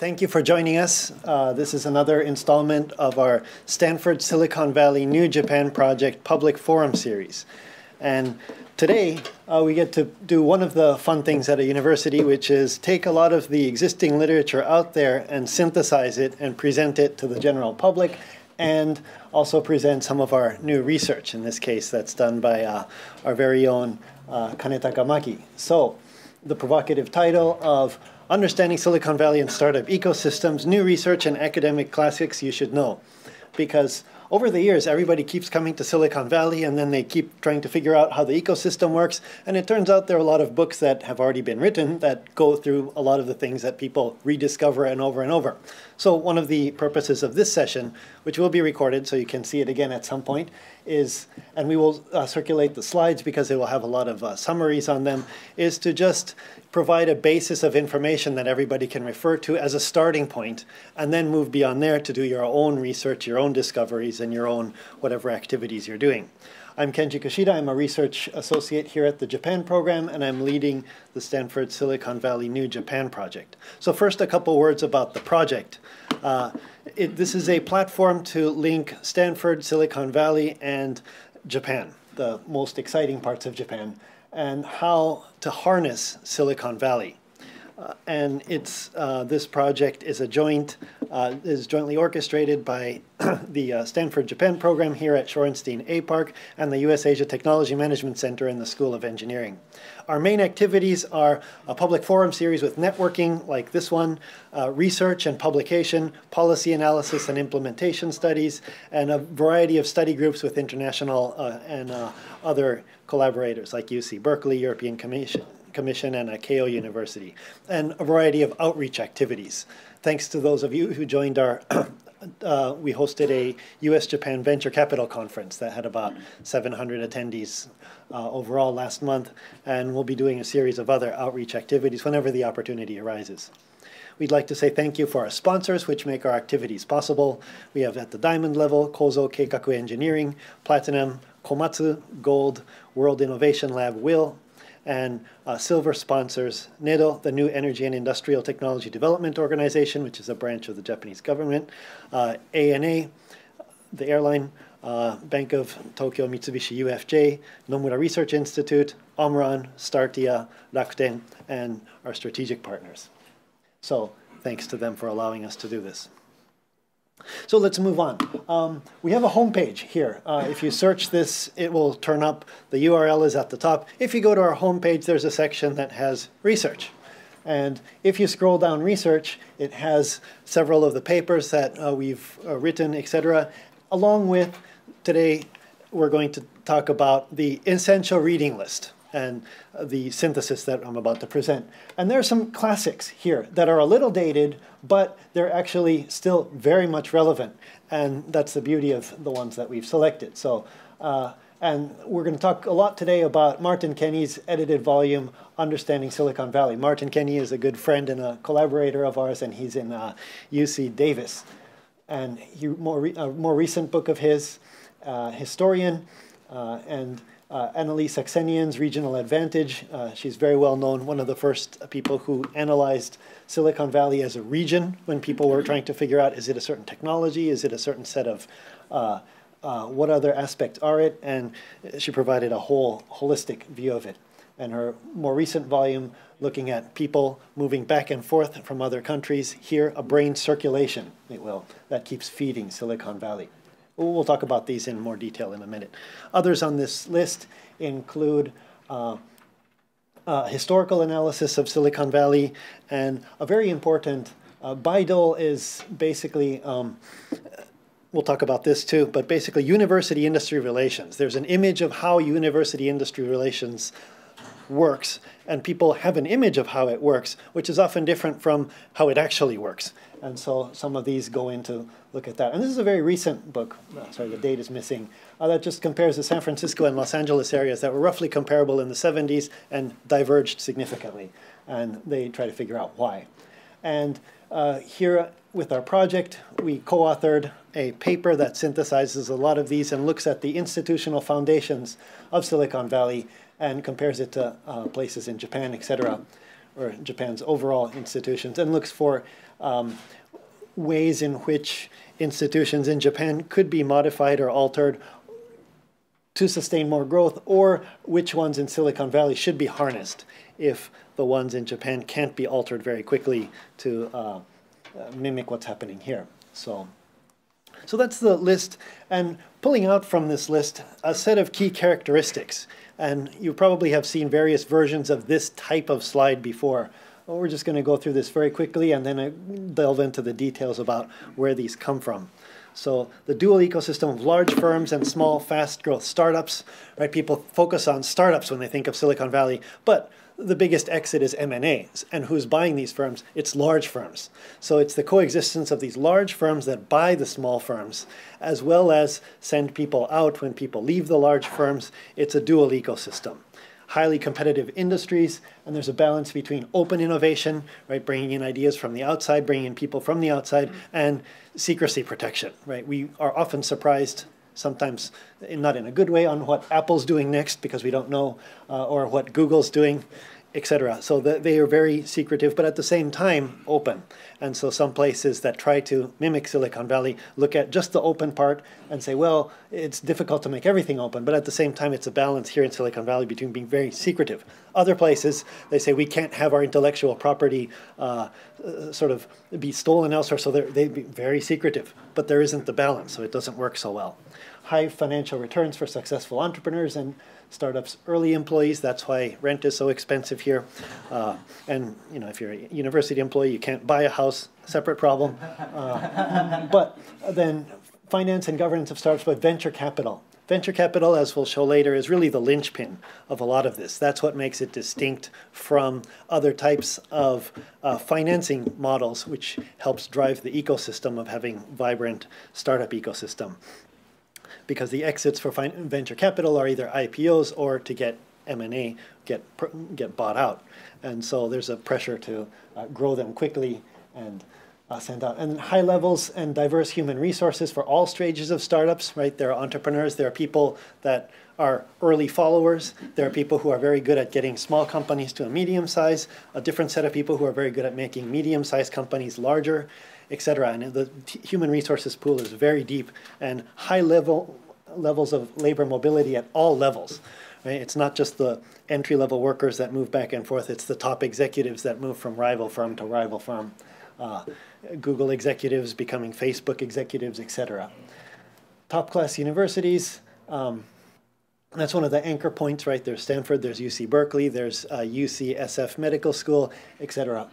Thank you for joining us. Uh, this is another installment of our Stanford Silicon Valley New Japan Project Public Forum Series. And today uh, we get to do one of the fun things at a university, which is take a lot of the existing literature out there and synthesize it and present it to the general public and also present some of our new research, in this case that's done by uh, our very own uh, Kanetaka Maki. So the provocative title of Understanding Silicon Valley and Startup Ecosystems, New Research and Academic Classics You Should Know. Because over the years, everybody keeps coming to Silicon Valley and then they keep trying to figure out how the ecosystem works. And it turns out there are a lot of books that have already been written that go through a lot of the things that people rediscover and over and over. So one of the purposes of this session, which will be recorded so you can see it again at some point, is, and we will uh, circulate the slides because they will have a lot of uh, summaries on them, is to just provide a basis of information that everybody can refer to as a starting point, and then move beyond there to do your own research, your own discoveries, and your own whatever activities you're doing. I'm Kenji Kushida. I'm a research associate here at the Japan program, and I'm leading the Stanford Silicon Valley New Japan project. So first, a couple words about the project. Uh, it, this is a platform to link Stanford, Silicon Valley, and Japan, the most exciting parts of Japan and how to harness Silicon Valley. Uh, and it's, uh, this project is a joint, uh, is jointly orchestrated by the uh, Stanford Japan program here at Shorenstein APARC and the U.S. Asia Technology Management Center in the School of Engineering. Our main activities are a public forum series with networking like this one, uh, research and publication, policy analysis and implementation studies, and a variety of study groups with international uh, and other collaborators like UC Berkeley, European Commission, Commission and Keio University, and a variety of outreach activities. Thanks to those of you who joined our uh, we hosted a U.S. Japan Venture Capital Conference that had about 700 attendees uh, overall last month, and we'll be doing a series of other outreach activities whenever the opportunity arises. We'd like to say thank you for our sponsors, which make our activities possible. We have at the diamond level, Kozo Keikaku Engineering, Platinum, Komatsu, Gold, World Innovation Lab, WIL, and uh, silver sponsors NEDO, the New Energy and Industrial Technology Development Organization, which is a branch of the Japanese government, uh, ANA, the airline, uh, Bank of Tokyo Mitsubishi UFJ, Nomura Research Institute, Omron, Startia, Rakuten, and our strategic partners. So thanks to them for allowing us to do this. So let's move on. Um, we have a homepage here. Uh, if you search this, it will turn up. The URL is at the top. If you go to our homepage, there's a section that has research. And if you scroll down research, it has several of the papers that uh, we've uh, written, etc. Along with today, we're going to talk about the essential reading list and the synthesis that I'm about to present. And there are some classics here that are a little dated, but they're actually still very much relevant. And that's the beauty of the ones that we've selected. So, uh, and we're going to talk a lot today about Martin Kenney's edited volume, Understanding Silicon Valley. Martin Kenney is a good friend and a collaborator of ours, and he's in uh, UC Davis. And he, more re a more recent book of his, uh, Historian, uh, and uh, AnnaLee Saxenian's Regional Advantage. Uh, she's very well known, one of the first people who analyzed Silicon Valley as a region when people were trying to figure out is it a certain technology, is it a certain set of uh, uh what other aspects are it, and she provided a whole holistic view of it. And her more recent volume looking at people moving back and forth from other countries, here a brain circulation, it will, that keeps feeding Silicon Valley. We'll talk about these in more detail in a minute. Others on this list include uh, uh, historical analysis of Silicon Valley and a very important, uh, Bayh-Dole is basically, um, we'll talk about this too, but basically university-industry relations. There's an image of how university-industry relations works, and people have an image of how it works, which is often different from how it actually works. And so some of these go into look at that. And this is a very recent book. Uh, sorry, the date is missing. Uh, that just compares the San Francisco and Los Angeles areas that were roughly comparable in the 70s and diverged significantly. And they try to figure out why. And uh, here with our project, we co-authored a paper that synthesizes a lot of these and looks at the institutional foundations of Silicon Valley and compares it to uh, places in Japan, et cetera. or Japan's overall institutions, and looks for um, ways in which institutions in Japan could be modified or altered to sustain more growth, or which ones in Silicon Valley should be harnessed if the ones in Japan can't be altered very quickly to uh, mimic what's happening here. So, so that's the list, and pulling out from this list a set of key characteristics. And you probably have seen various versions of this type of slide before. Well, we're just going to go through this very quickly and then uh, delve into the details about where these come from. So the dual ecosystem of large firms and small, fast growth startups, right? People focus on startups when they think of Silicon Valley, but the biggest exit is M&As. And who's buying these firms? It's large firms. So it's the coexistence of these large firms that buy the small firms, as well as send people out when people leave the large firms. It's a dual ecosystem highly competitive industries, and there's a balance between open innovation, right, bringing in ideas from the outside, bringing in people from the outside, and secrecy protection, right? We are often surprised, sometimes not in a good way, on what Apple's doing next because we don't know, uh, or what Google's doing etc. So the, they are very secretive, but at the same time open. And so some places that try to mimic Silicon Valley look at just the open part and say, well, it's difficult to make everything open, but at the same time, it's a balance here in Silicon Valley between being very secretive. Other places, they say we can't have our intellectual property uh, uh, sort of be stolen elsewhere, so they'd be very secretive, but there isn't the balance, so it doesn't work so well. High financial returns for successful entrepreneurs and startups early employees. That's why rent is so expensive here. Uh, and you know, if you're a university employee, you can't buy a house. Separate problem. Uh, but then finance and governance of startups, but venture capital. Venture capital, as we'll show later, is really the linchpin of a lot of this. That's what makes it distinct from other types of uh, financing models, which helps drive the ecosystem of having vibrant startup ecosystem because the exits for venture capital are either IPOs or to get M&A, get, get bought out. And so there's a pressure to uh, grow them quickly and uh, send out. And high levels and diverse human resources for all stages of startups, right? There are entrepreneurs, there are people that are early followers. There are people who are very good at getting small companies to a medium size, a different set of people who are very good at making medium sized companies larger, etc. And the human resources pool is very deep and high level levels of labor mobility at all levels. Right? It's not just the entry level workers that move back and forth, it's the top executives that move from rival firm to rival firm. Uh, Google executives becoming Facebook executives, etc. Top class universities. Um, that's one of the anchor points, right? There's Stanford, there's UC Berkeley, there's uh, UCSF Medical School, etc.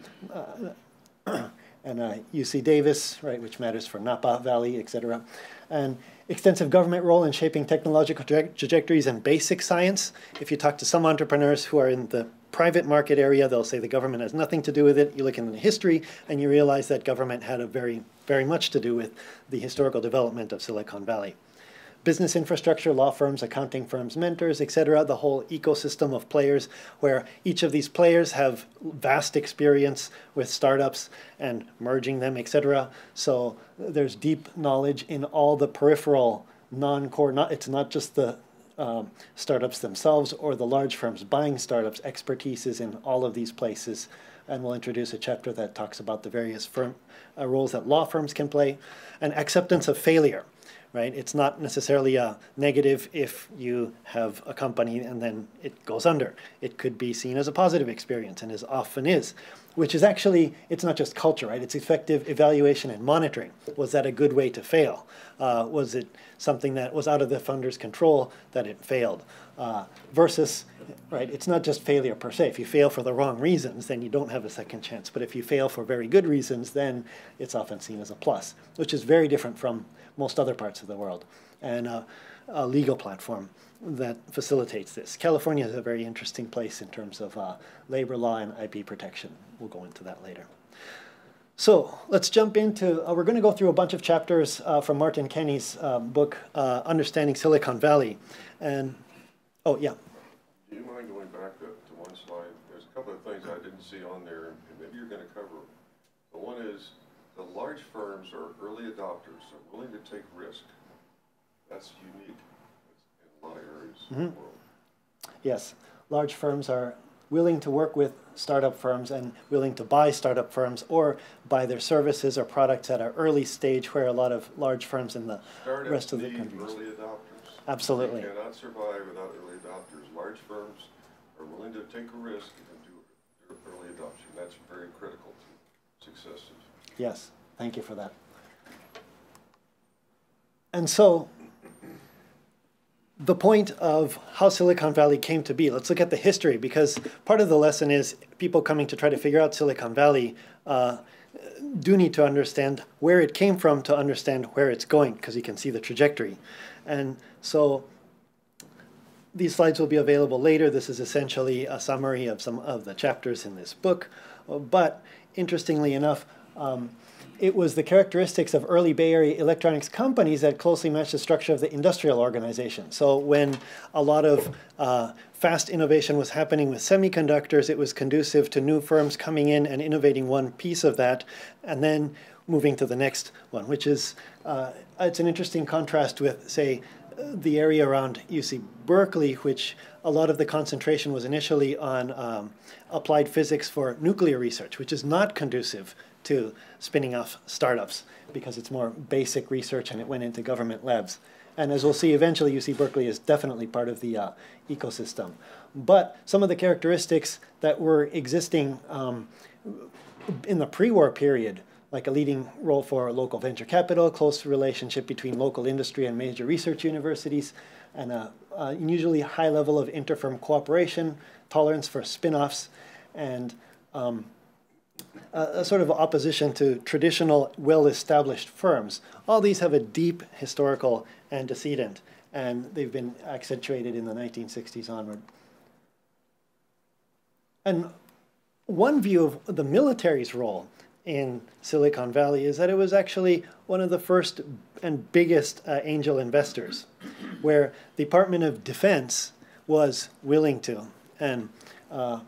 And uh, UC Davis, right, which matters for Napa Valley, et cetera. And extensive government role in shaping technological tra trajectories and basic science. If you talk to some entrepreneurs who are in the private market area, they'll say the government has nothing to do with it. You look in the history and you realize that government had a very, very much to do with the historical development of Silicon Valley business infrastructure, law firms, accounting firms, mentors, etc., the whole ecosystem of players where each of these players have vast experience with startups and merging them, etc. So there's deep knowledge in all the peripheral non-core, not, it's not just the um, startups themselves or the large firms buying startups, expertise is in all of these places. And we'll introduce a chapter that talks about the various firm, uh, roles that law firms can play and acceptance of failure right? It's not necessarily a negative if you have a company and then it goes under. It could be seen as a positive experience and as often is, which is actually, it's not just culture, right? It's effective evaluation and monitoring. Was that a good way to fail? Uh, was it something that was out of the funder's control that it failed? Uh, versus, right, it's not just failure per se. If you fail for the wrong reasons, then you don't have a second chance. But if you fail for very good reasons, then it's often seen as a plus, which is very different from most other parts of the world, and uh, a legal platform that facilitates this. California is a very interesting place in terms of uh, labor law and IP protection. We'll go into that later. So let's jump into, uh, we're going to go through a bunch of chapters uh, from Martin Kenney's uh, book, uh, Understanding Silicon Valley. And, oh, yeah. Do you mind going back to, to one slide? There's a couple of things I didn't see on there, and maybe you're going to cover. them. The one is the large firms are early adopters, They're willing to take risk. That's unique in a lot of areas mm -hmm. of the mm-hmm. world. Yes, large firms are willing to work with startup firms and willing to buy startup firms or buy their services or products at an early stage where a lot of large firms in the Startups rest of the country. early adopters. Absolutely. You cannot survive without early adopters. Large firms are willing to take a risk and do early adoption. That's very critical to success. Yes, thank you for that. And so, the point of how Silicon Valley came to be, let's look at the history because part of the lesson is people coming to try to figure out Silicon Valley uh, do need to understand where it came from to understand where it's going because you can see the trajectory. And so these slides will be available later. This is essentially a summary of some of the chapters in this book. But interestingly enough, um, it was the characteristics of early Bay Area electronics companies that closely matched the structure of the industrial organization. So when a lot of uh, fast innovation was happening with semiconductors, it was conducive to new firms coming in and innovating one piece of that, and then moving to the next one, which is, uh, it's an interesting contrast with, say, the area around UC Berkeley, which a lot of the concentration was initially on um, applied physics for nuclear research, which is not conducive to spinning off startups because it's more basic research and it went into government labs. And as we'll see, eventually UC Berkeley is definitely part of the uh, ecosystem. But some of the characteristics that were existing um, in the pre-war period, like a leading role for local venture capital, close relationship between local industry and major research universities, and a, a unusually high level of interfirm cooperation, tolerance for spin-offs, and um, a, sort of opposition to traditional, well-established firms. All these have a deep historical antecedent, and they've been accentuated in the 1960s onward. And one view of the military's role in Silicon Valley is that it was actually one of the first and biggest uh, angel investors, where the Department of Defense was willing to and uh,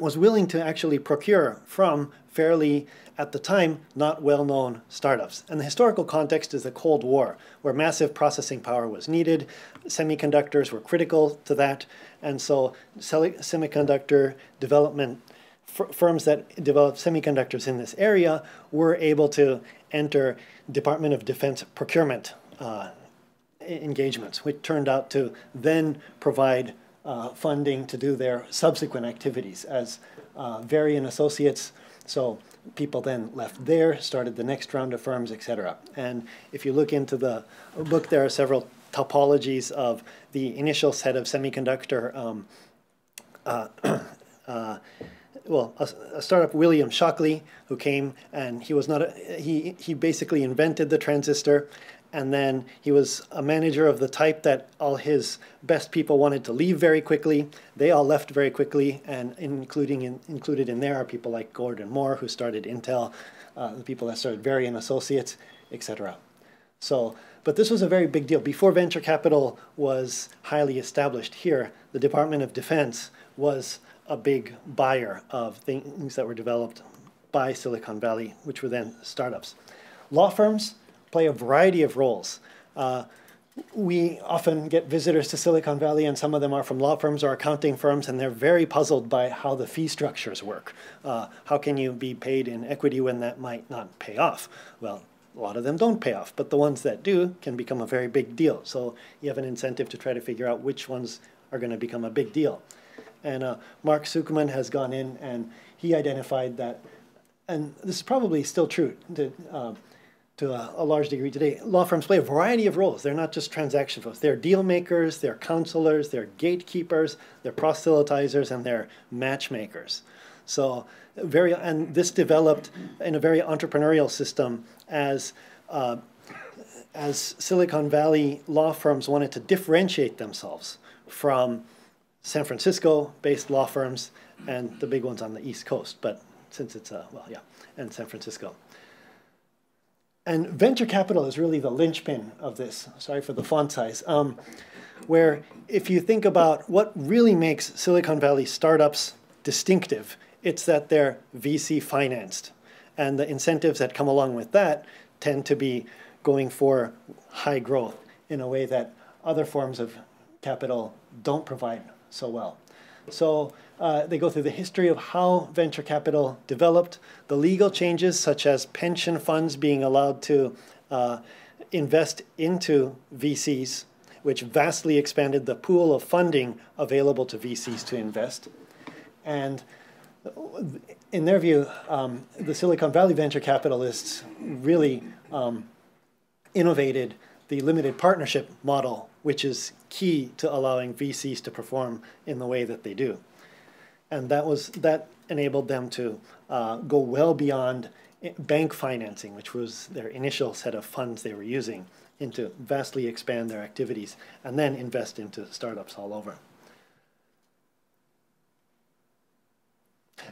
was willing to actually procure from fairly, at the time, not well-known startups. And the historical context is the Cold War, where massive processing power was needed. Semiconductors were critical to that. And so semiconductor development firms that developed semiconductors in this area were able to enter Department of Defense procurement uh, engagements, which turned out to then provide uh, funding to do their subsequent activities as uh, Varian Associates. So people then left there, started the next round of firms, etc. And if you look into the book, there are several topologies of the initial set of semiconductor, um, uh, uh, well, a, a, startup, William Shockley, who came and he was not, a, he, he basically invented the transistor and then he was a manager of the type that all his best people wanted to leave very quickly. They all left very quickly, and including in, included in there are people like Gordon Moore, who started Intel, uh, the people that started Varian Associates, etc. So, but this was a very big deal. Before venture capital was highly established here, the Department of Defense was a big buyer of things that were developed by Silicon Valley, which were then startups. Law firms play a variety of roles. Uh, we often get visitors to Silicon Valley, and some of them are from law firms or accounting firms, and they're very puzzled by how the fee structures work. Uh, how can you be paid in equity when that might not pay off? Well, a lot of them don't pay off, but the ones that do can become a very big deal. So you have an incentive to try to figure out which ones are going to become a big deal. And uh, Mark Suchman has gone in and he identified that, and this is probably still true, that, uh, to a, a, large degree today, law firms play a variety of roles. They're not just transaction folks. They're deal makers, they're counselors, they're gatekeepers, they're proselytizers, and they're matchmakers. So very, and this developed in a very entrepreneurial system as uh, as Silicon Valley law firms wanted to differentiate themselves from San Francisco-based law firms and the big ones on the East Coast. But since it's a well, yeah, and San Francisco. And venture capital is really the linchpin of this. Sorry for the font size. Um, where if you think about what really makes Silicon Valley startups distinctive, it's that they're VC financed. And the incentives that come along with that tend to be going for high growth in a way that other forms of capital don't provide so well. So uh, they go through the history of how venture capital developed, the legal changes such as pension funds being allowed to uh, invest into VCs, which vastly expanded the pool of funding available to VCs to invest. And in their view, um, the Silicon Valley venture capitalists really um, innovated the limited partnership model, which is key to allowing VCs to perform in the way that they do. And that was that enabled them to uh, go well beyond bank financing, which was their initial set of funds they were using, into vastly expand their activities and then invest into startups all over.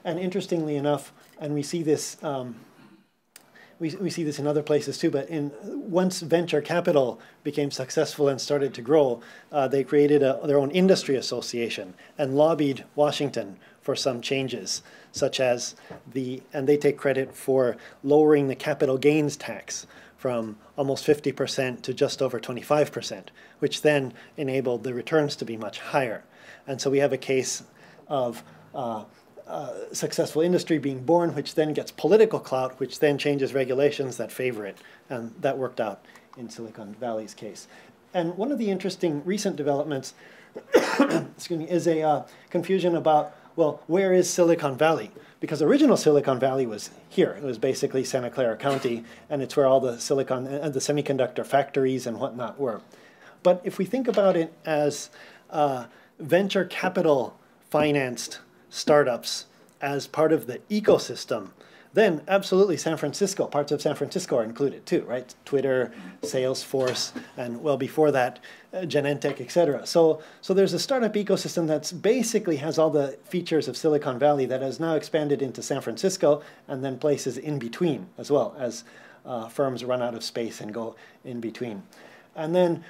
And interestingly enough, and we see this, um, we, we see this in other places too, but in once venture capital became successful and started to grow, uh, they created a, their own industry association and lobbied Washington for some changes, such as the, and they take credit for lowering the capital gains tax from almost 50% to just over 25%, which then enabled the returns to be much higher. And so we have a case of uh, successful industry being born, which then gets political clout, which then changes regulations that favor it. And that worked out in Silicon Valley's case. And one of the interesting recent developments excuse me, is a uh, confusion about, well, where is Silicon Valley? Because original Silicon Valley was here. It was basically Santa Clara County, and it's where all the silicon and uh, the semiconductor factories and whatnot were. But if we think about it as uh, venture capital financed startups as part of the ecosystem, then absolutely San Francisco, parts of San Francisco are included too, right? Twitter, Salesforce, and well before that, uh, Genentech, et cetera. So, so there's a startup ecosystem that's basically has all the features of Silicon Valley that has now expanded into San Francisco and then places in between as well as uh, firms run out of space and go in between. And then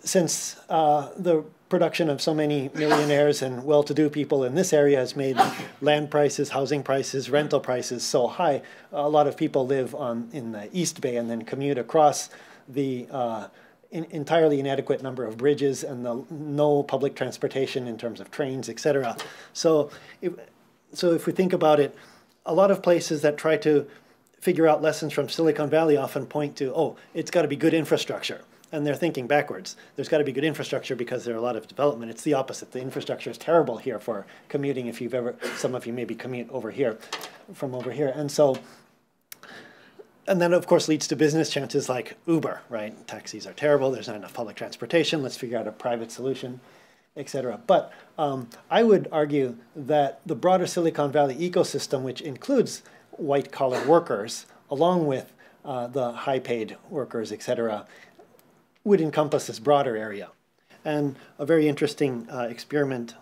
since uh, the production of so many millionaires and well-to-do people in this area has made land prices, housing prices, rental prices so high, a lot of people live on in the East Bay and then commute across the uh, in, entirely inadequate number of bridges and the no public transportation in terms of trains, etc. So, if, so if we think about it, a lot of places that try to figure out lessons from Silicon Valley often point to, oh, it's got to be good infrastructure and they're thinking backwards. There's got to be good infrastructure because there are a lot of development. It's the opposite. The infrastructure is terrible here for commuting. If you've ever, some of you maybe commute over here, from over here, and so, and then of course leads to business chances like Uber. Right? Taxis are terrible. There's not enough public transportation. Let's figure out a private solution, etc. But um, I would argue that the broader Silicon Valley ecosystem, which includes white collar workers, along with uh, the high paid workers, etc., would encompass this broader area. And a very interesting uh, experiment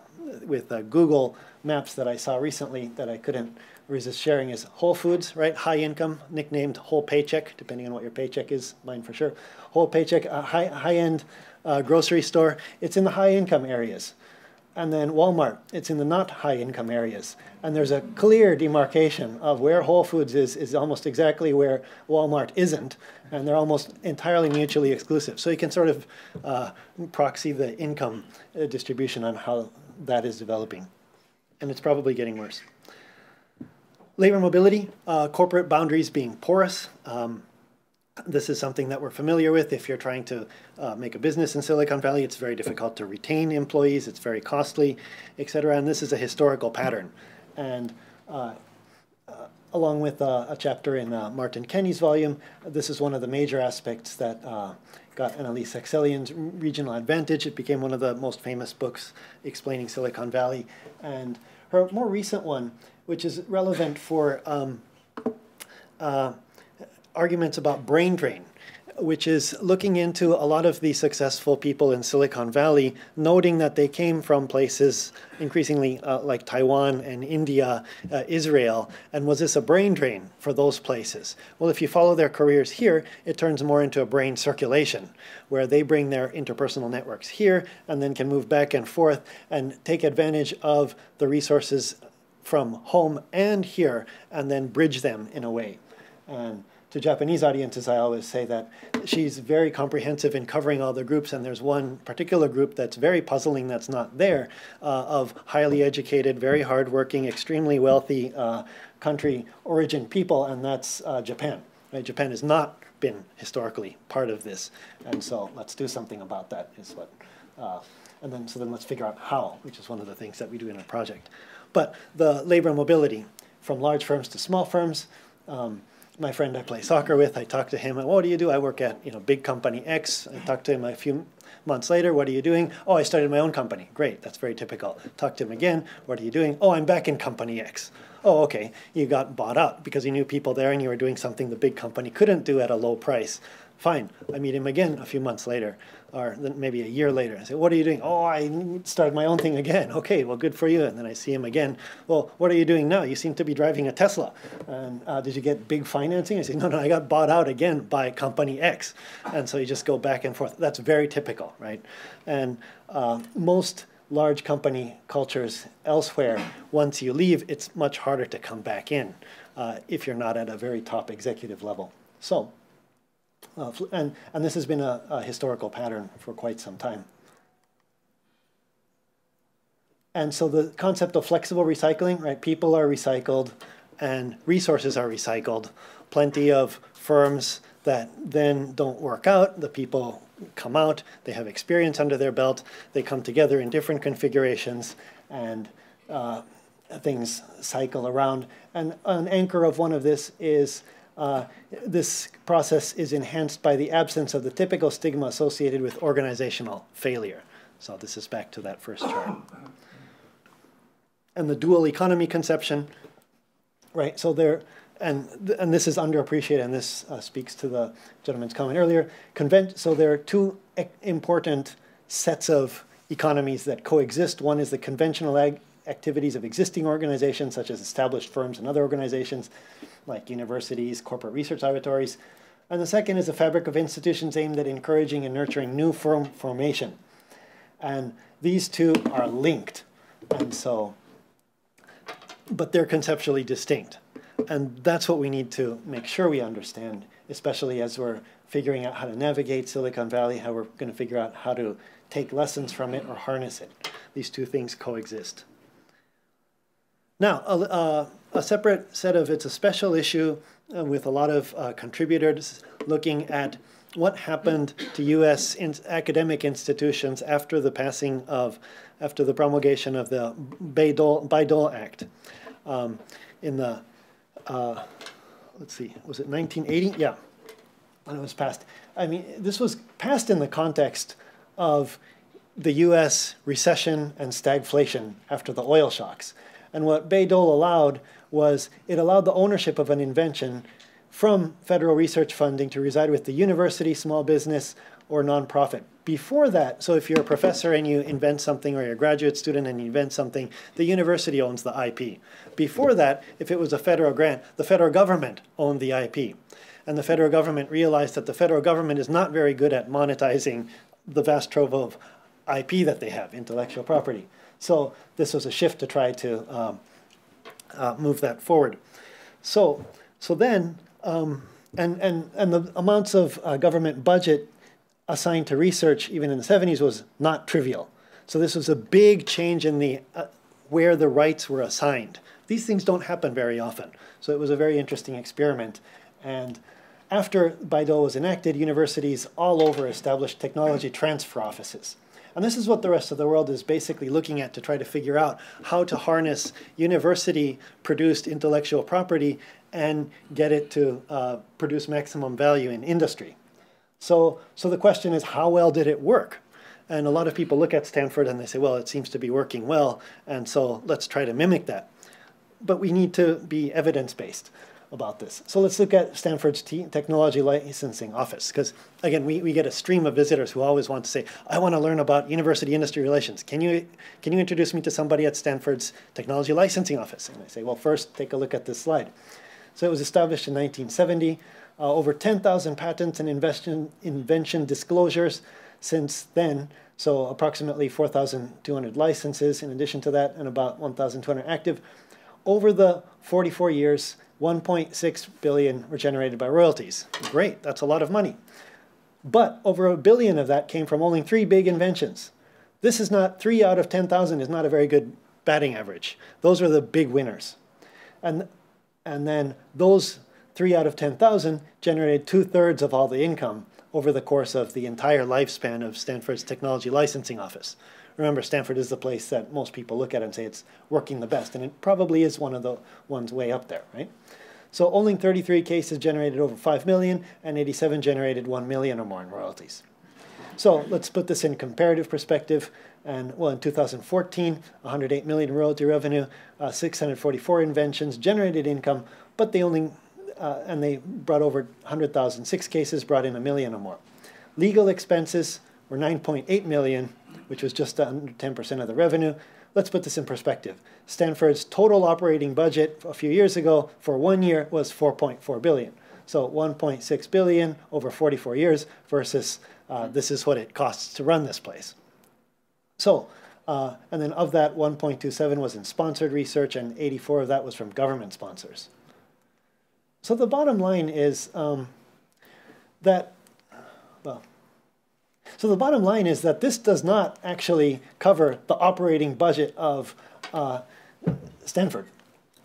with uh, Google Maps that I saw recently that I couldn't resist sharing is Whole Foods, right? High income, nicknamed Whole Paycheck, depending on what your paycheck is, mine for sure. Whole Paycheck, a high, high end uh, grocery store. It's in the high income areas and then Walmart, it's in the not high income areas. And there's a clear demarcation of where Whole Foods is, is almost exactly where Walmart isn't. And they're almost entirely mutually exclusive. So you can sort of uh, proxy the income uh, distribution on how that is developing. And it's probably getting worse. Labor mobility, uh, corporate boundaries being porous. Um, this is something that we're familiar with. If you're trying to uh, make a business in Silicon Valley, it's very difficult to retain employees. It's very costly, et cetera. And this is a historical pattern. And uh, uh, along with uh, a chapter in uh, Martin Kenney's volume, this is one of the major aspects that uh, got AnnaLee Saxenian's Regional Advantage. It became one of the most famous books explaining Silicon Valley. And her more recent one, which is relevant for um, arguments about brain drain, which is looking into a lot of the successful people in Silicon Valley, noting that they came from places increasingly uh, like Taiwan and India, uh, Israel, and was this a brain drain for those places? Well, if you follow their careers here, it turns more into a brain circulation, where they bring their interpersonal networks here and then can move back and forth and take advantage of the resources from home and here and then bridge them in a way. And to Japanese audiences, I always say that she's very comprehensive in covering all the groups, and there's one particular group that's very puzzling that's not there uh, of highly educated, very hardworking, extremely wealthy uh, country origin people, and that's uh, Japan. Right? Japan has not been historically part of this, and so let's do something about that. Is what, uh, and then so then let's figure out how, which is one of the things that we do in our project. But the labor mobility from large firms to small firms. Um, my friend I play soccer with, I talk to him, what do you do? I work at you know big company X. I talk to him a few months later, what are you doing? Oh, I started my own company. Great, that's very typical. Talk to him again, what are you doing? Oh, I'm back in company X. Oh, okay, you got bought up because you knew people there and you were doing something the big company couldn't do at a low price. Fine, I meet him again a few months later or maybe a year later. I say, what are you doing? Oh, I started my own thing again. Okay, well, good for you. And then I see him again. Well, what are you doing now? You seem to be driving a Tesla. And uh, did you get big financing? I say, no, no, I got bought out again by company X. And so you just go back and forth. That's very typical, right? And uh, most large company cultures elsewhere, once you leave, it's much harder to come back in uh, if you're not at a very top executive level. So uh, and, and this has been a, a historical pattern for quite some time. And so the concept of flexible recycling, right? People are recycled and resources are recycled. Plenty of firms that then don't work out, the people come out, they have experience under their belt, they come together in different configurations, and uh, things cycle around. And an anchor of one of this is uh, this process is enhanced by the absence of the typical stigma associated with organizational failure. So this is back to that first chart. And the dual economy conception, right? So there, and and this is underappreciated, and this uh, speaks to the gentleman's comment earlier. Convent. So there are two important sets of economies that coexist. One is the conventional activities of existing organizations, such as established firms and other organizations, like universities, corporate research laboratories. And the second is a fabric of institutions aimed at encouraging and nurturing new firm formation. And these two are linked. And so, but they're conceptually distinct. And that's what we need to make sure we understand, especially as we're figuring out how to navigate Silicon Valley, how we're going to figure out how to take lessons from it or harness it. These two things coexist. Now, uh, a separate set of, it's a special issue uh, with a lot of uh, contributors looking at what happened to U.S. In academic institutions after the passing of, after the promulgation of the Bayh-Dole, Act um, in the, uh, let's see, was it 1980? Yeah, when it was passed. I mean, this was passed in the context of the U.S. recession and stagflation after the oil shocks. And what Bayh-Dole allowed was it allowed the ownership of an invention from federal research funding to reside with the university, small business, or nonprofit. Before that, so if you're a professor and you invent something, or you're a graduate student and you invent something, the university owns the IP. Before that, if it was a federal grant, the federal government owned the IP. And the federal government realized that the federal government is not very good at monetizing the vast trove of IP that they have, intellectual property. So this was a shift to try to um, uh, move that forward. So, so then, um, and, and, and the amounts of uh, government budget assigned to research, even in the 70s, was not trivial. So this was a big change in the uh, where the rights were assigned. These things don't happen very often. So it was a very interesting experiment. And after Bayh-Dole was enacted, universities all over established technology transfer offices. And this is what the rest of the world is basically looking at to try to figure out how to harness university produced intellectual property and get it to uh, produce maximum value in industry. So, so the question is, how well did it work? And a lot of people look at Stanford and they say, well, it seems to be working well, and so let's try to mimic that. But we need to be evidence-based about this. So let's look at Stanford's Technology Licensing Office, because again, we, we get a stream of visitors who always want to say, I want to learn about university-industry relations. Can you, can you introduce me to somebody at Stanford's Technology Licensing Office? And I say, well, first, take a look at this slide. So it was established in 1970, uh, over 10,000 patents and invention, invention disclosures since then, so approximately 4,200 licenses in addition to that, and about 1,200 active. Over the 44 years, 1.6 billion were generated by royalties. Great, that's a lot of money. But over a billion of that came from only three big inventions. This is not, three out of 10,000 is not a very good batting average. Those are the big winners. And, and then those three out of 10,000 generated two thirds of all the income over the course of the entire lifespan of Stanford's Technology Licensing Office. Remember, Stanford is the place that most people look at and say it's working the best, and it probably is one of the ones way up there, right? So only 33 cases generated over 5 million, and 87 generated 1 million or more in royalties. So let's put this in comparative perspective. And well, in 2014, 108 million royalty revenue, uh, 644 inventions generated income, but they only, uh, and they brought over 100,000. Six cases brought in a million or more. Legal expenses were 9.8 million, which was just under 10% of the revenue. Let's put this in perspective. Stanford's total operating budget a few years ago for one year was 4.4 billion. So 1.6 billion over 44 years versus uh, this is what it costs to run this place. So, uh, and then of that, 1.27 was in sponsored research, and 84 of that was from government sponsors. So the bottom line is um, that, well, so the bottom line is that this does not actually cover the operating budget of uh, Stanford.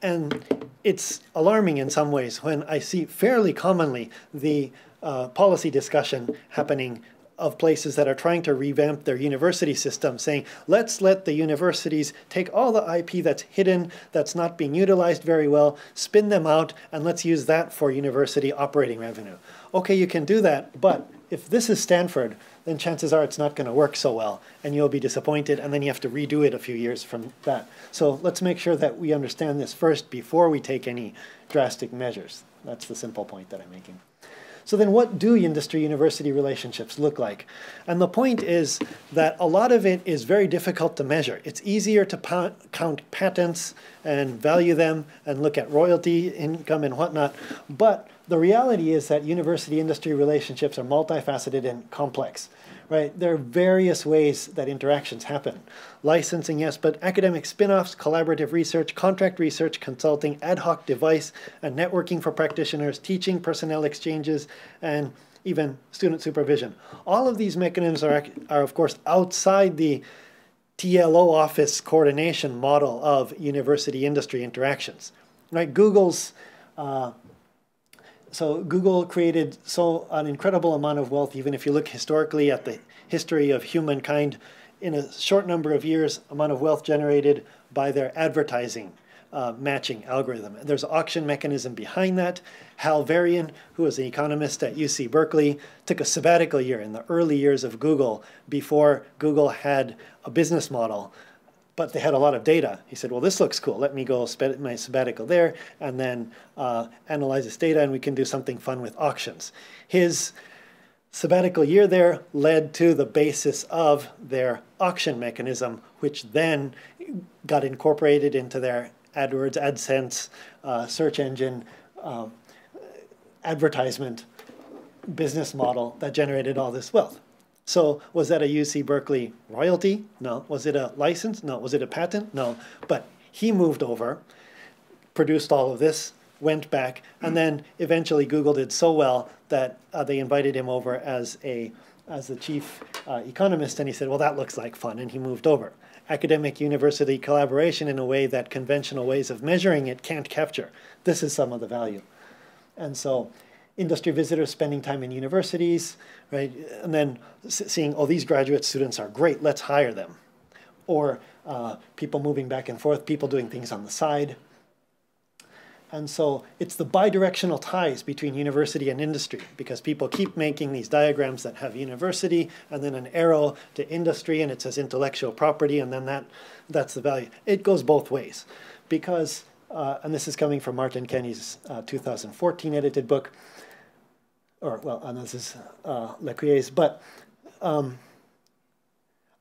And it's alarming in some ways when I see fairly commonly the uh, policy discussion happening of places that are trying to revamp their university system, saying, let's let the universities take all the IP that's hidden, that's not being utilized very well, spin them out, and let's use that for university operating revenue. Okay, you can do that, but if this is Stanford, then chances are it's not going to work so well, and you'll be disappointed, and then you have to redo it a few years from that. So let's make sure that we understand this first before we take any drastic measures. That's the simple point that I'm making. So then what do industry-university relationships look like? And the point is that a lot of it is very difficult to measure. It's easier to pa count patents and value them and look at royalty income and whatnot, but the reality is that university-industry relationships are multifaceted and complex right? There are various ways that interactions happen. Licensing, yes, but academic spin-offs, collaborative research, contract research, consulting, ad hoc device, and networking for practitioners, teaching, personnel exchanges, and even student supervision. All of these mechanisms are, are of course, outside the TLO office coordination model of university industry interactions. Right? Google's uh, so Google created so an incredible amount of wealth, even if you look historically at the history of humankind, in a short number of years, amount of wealth generated by their advertising uh, matching algorithm. There's an auction mechanism behind that. Hal Varian, who was an economist at UC Berkeley, took a sabbatical year in the early years of Google before Google had a business model but they had a lot of data. He said, well, this looks cool. Let me go spend my sabbatical there and then uh, analyze this data and we can do something fun with auctions. His sabbatical year there led to the basis of their auction mechanism, which then got incorporated into their AdWords, AdSense, uh, search engine, um, advertisement business model that generated all this wealth. So was that a UC Berkeley royalty? No. Was it a license? No. Was it a patent? No. But he moved over, produced all of this, went back, and then eventually Google did so well that uh, they invited him over as a as the chief uh, economist, and he said, "Well, that looks like fun," and he moved over. Academic university collaboration in a way that conventional ways of measuring it can't capture. This is some of the value, and so industry visitors spending time in universities, right? And then seeing, oh, these graduate students are great, let's hire them. Or uh, people moving back and forth, people doing things on the side. And so it's the bidirectional ties between university and industry because people keep making these diagrams that have university and then an arrow to industry and it says intellectual property and then that, that's the value. It goes both ways because, uh, and this is coming from Martin Kenney's uh, 2014 edited book, or well, and this is uh, Lecuyer's, but um,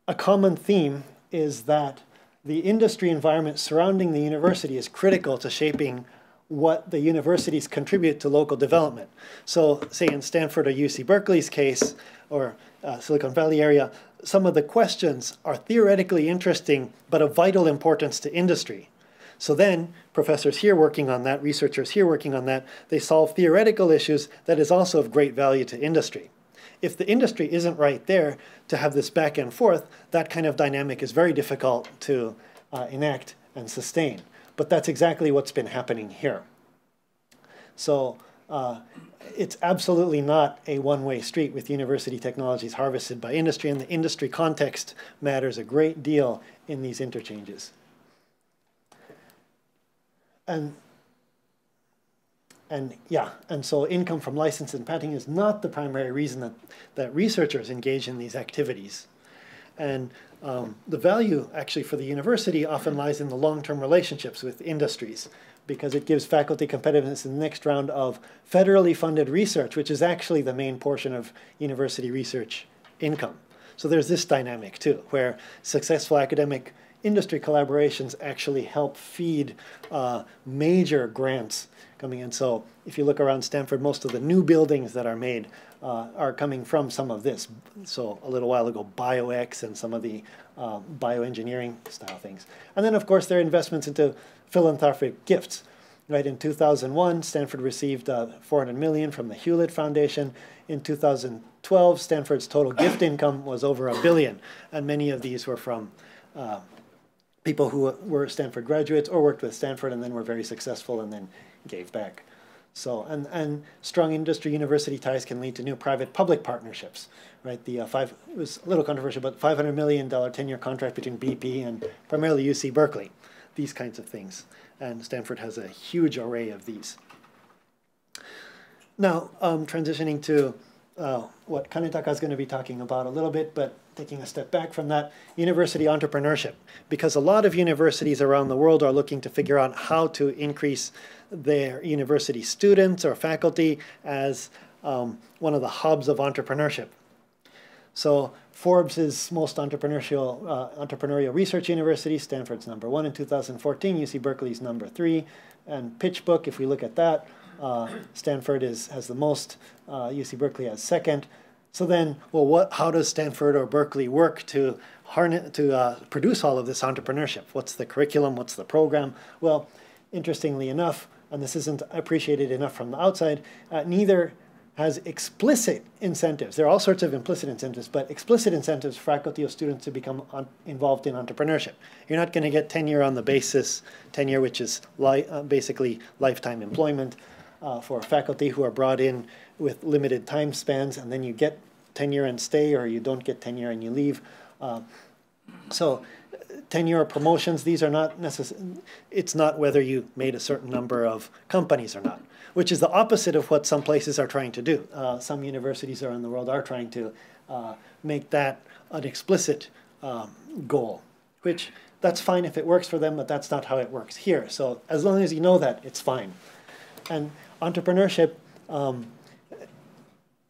a common theme is that the industry environment surrounding the university is critical to shaping what the universities contribute to local development. So say in Stanford or UC Berkeley's case, or uh, Silicon Valley area, some of the questions are theoretically interesting, but of vital importance to industry. So then professors here working on that, researchers here working on that, they solve theoretical issues that is also of great value to industry. If the industry isn't right there to have this back and forth, that kind of dynamic is very difficult to uh, enact and sustain. But that's exactly what's been happening here. So uh, it's absolutely not a one-way street with university technologies harvested by industry, and the industry context matters a great deal in these interchanges. And and yeah, and so income from license and patenting is not the primary reason that, that researchers engage in these activities. And um, the value actually for the university often lies in the long-term relationships with industries because it gives faculty competitiveness in the next round of federally funded research, which is actually the main portion of university research income. So there's this dynamic too, where successful academic industry collaborations actually help feed uh, major grants coming in. So if you look around Stanford, most of the new buildings that are made uh, are coming from some of this. So a little while ago, BioX and some of the uh, bioengineering style things. And then, of course, there are investments into philanthropic gifts. Right in 2001, Stanford received uh, 400 million from the Hewlett Foundation. In 2012, Stanford's total gift income was over a billion, and many of these were from uh, people who were Stanford graduates or worked with Stanford and then were very successful and then gave back. So, and, and strong industry university ties can lead to new private-public partnerships, right? The uh, five, it was a little controversial, but $500 million 10-year contract between BP and primarily UC Berkeley, these kinds of things. And Stanford has a huge array of these. Now, um, transitioning to uh, what Kanetaka is going to be talking about a little bit, but taking a step back from that, university entrepreneurship. Because a lot of universities around the world are looking to figure out how to increase their university students or faculty as um, one of the hubs of entrepreneurship. So Forbes' most entrepreneurial, uh, entrepreneurial research university, Stanford's number one in 2014, UC Berkeley's number three, and PitchBook, if we look at that, uh, Stanford is, has the most, uh, UC Berkeley has second. So then, well, what, how does Stanford or Berkeley work to harness, to uh, produce all of this entrepreneurship? What's the curriculum? What's the program? Well, interestingly enough, and this isn't appreciated enough from the outside, uh, neither has explicit incentives. There are all sorts of implicit incentives, but explicit incentives for faculty or students to become involved in entrepreneurship. You're not going to get tenure on the basis, tenure which is li uh, basically lifetime employment uh, for faculty who are brought in with limited time spans, and then you get tenure and stay, or you don't get tenure and you leave. Uh, so tenure promotions, these are not necessary. It's not whether you made a certain number of companies or not, which is the opposite of what some places are trying to do. Uh, some universities around the world are trying to uh, make that an explicit um, goal, which that's fine if it works for them, but that's not how it works here. So as long as you know that, it's fine. And entrepreneurship, um,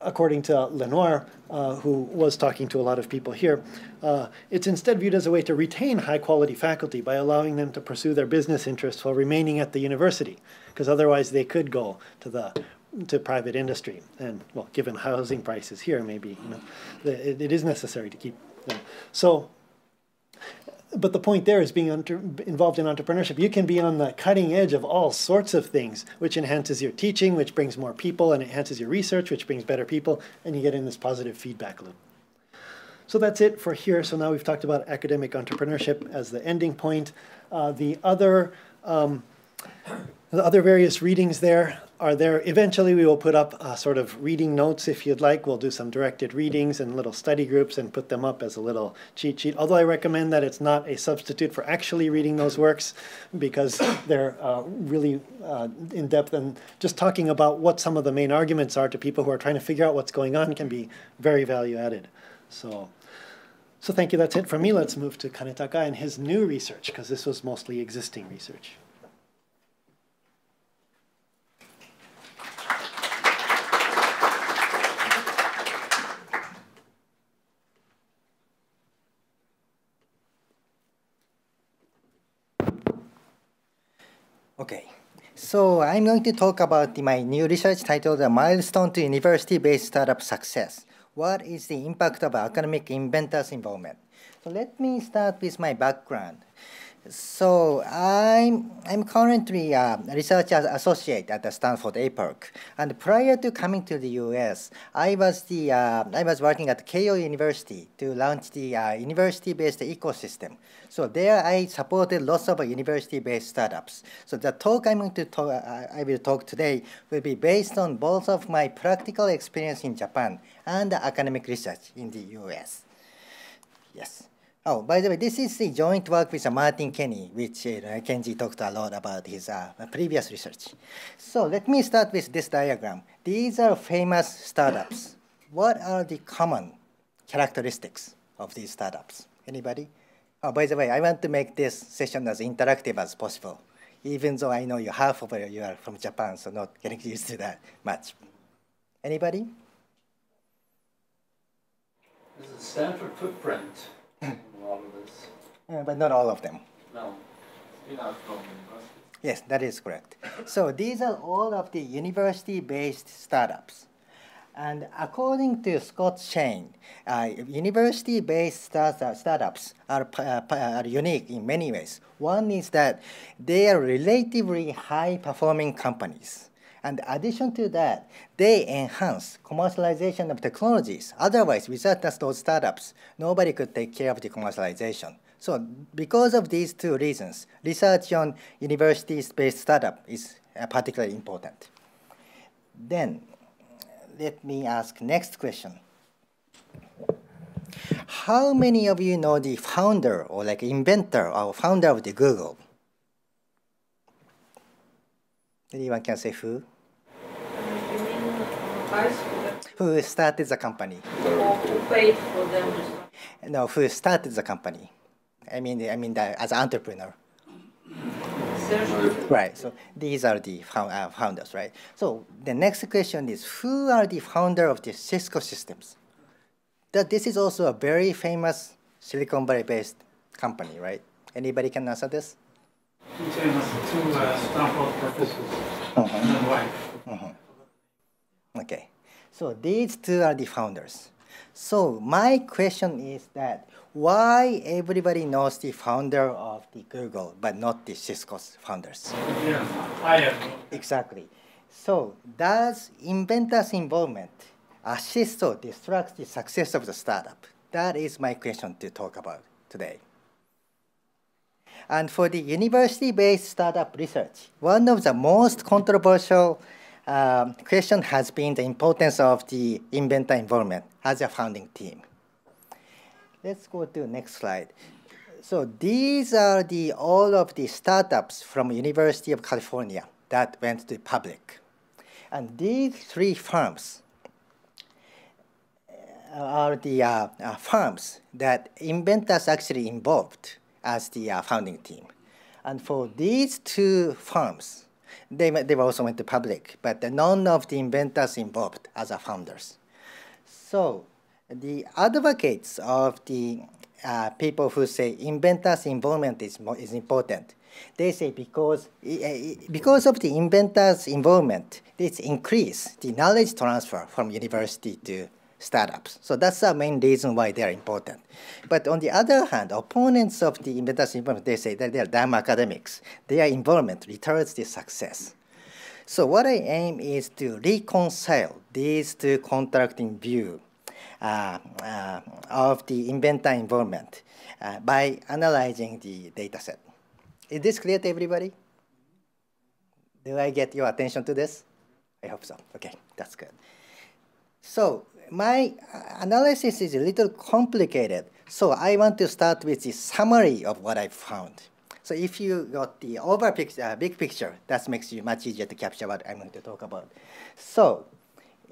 according to Lenoir, uh, who was talking to a lot of people here, uh, it's instead viewed as a way to retain high quality faculty by allowing them to pursue their business interests while remaining at the university, because otherwise they could go to the to private industry. And well, given housing prices here, maybe you know, it, it is necessary to keep them. So but the point there is being involved in entrepreneurship. You can be on the cutting edge of all sorts of things, which enhances your teaching, which brings more people, and enhances your research, which brings better people, and you get in this positive feedback loop. So that's it for here. So now we've talked about academic entrepreneurship as the ending point. Uh, the other um, the other various readings there are there. Eventually, we will put up uh, sort of reading notes if you'd like. We'll do some directed readings and little study groups and put them up as a little cheat sheet. Although I recommend that it's not a substitute for actually reading those works because they're uh, really uh, in depth and just talking about what some of the main arguments are to people who are trying to figure out what's going on can be very value added. So. So thank you, that's it from me. Let's move to Kanetaka and his new research, because this was mostly existing research. Okay, so I'm going to talk about my new research titled "The Milestone to University-Based Startup Success. What is the impact of academic inventors' involvement? So let me start with my background. So I'm, I'm currently a research associate at the Stanford APARC. And prior to coming to the US, I was, the, uh, I was working at Keio University to launch the uh, university-based ecosystem. So there I supported lots of university-based startups. So the talk I'm going to talk, uh, I will talk today will be based on both of my practical experience in Japan and academic research in the US. Yes. Oh, by the way, this is the joint work with uh, Martin Kenney, which uh, Kenji talked a lot about his uh, previous research. So let me start with this diagram. These are famous startups. What are the common characteristics of these startups? Anybody? Oh, by the way, I want to make this session as interactive as possible, even though I know you half of you are from Japan, so not getting used to that much. Anybody? This is Stanford footprint all of this. Uh, but not all of them. No, not from. Yes, that is correct. So these are all of the university-based startups. And according to Scott Shane, uh, university-based start startups are, uh, are unique in many ways. One is that they are relatively high-performing companies. And addition to that, they enhance commercialization of technologies. Otherwise, without those startups, nobody could take care of the commercialization. So because of these two reasons, research on university-based startup is uh, particularly important. Then, let me ask next question. How many of you know the founder or like inventor or founder of the Google? Anyone can say who? Who started the company? Or who paid for them? No, who started the company? I mean, I mean, the, as an entrepreneur. Right. So these are the found, uh, founders, right? So the next question is, who are the founder of the Cisco systems? That this is also a very famous Silicon Valley-based company, right? Anybody can answer this? Two famous, two uh, Stanford professors uh -huh. and wife. Uh -huh. Okay, so these two are the founders. So my question is that why everybody knows the founder of the Google but not the Cisco's founders? Yeah, I have. Exactly. So does inventors' involvement uh, assist or distract the success of the startup? That is my question to talk about today. And for the university-based startup research, one of the most controversial um, question has been the importance of the inventor involvement as a founding team. Let's go to next slide. So these are the all of the startups from University of California that went to the public. And these three firms are the uh, uh, firms that inventors actually involved as the uh, founding team. And for these two firms, they, they also went to public, but none of the inventors involved as a founders. So the advocates of the uh, people who say inventors' involvement is, is important, they say because, because of the inventors' involvement, it's increase the knowledge transfer from university to startups. So that's the main reason why they are important. But on the other hand, opponents of the inventors involvement, they say that they are damn academics. Their involvement retards the success. So what I aim is to reconcile these two contracting views uh, uh, of the inventor involvement uh, by analyzing the data set. Is this clear to everybody? Do I get your attention to this? I hope so. Okay, that's good. So my analysis is a little complicated, so I want to start with the summary of what I found. So if you got the over picture, uh, big picture, that makes you much easier to capture what I'm going to talk about. So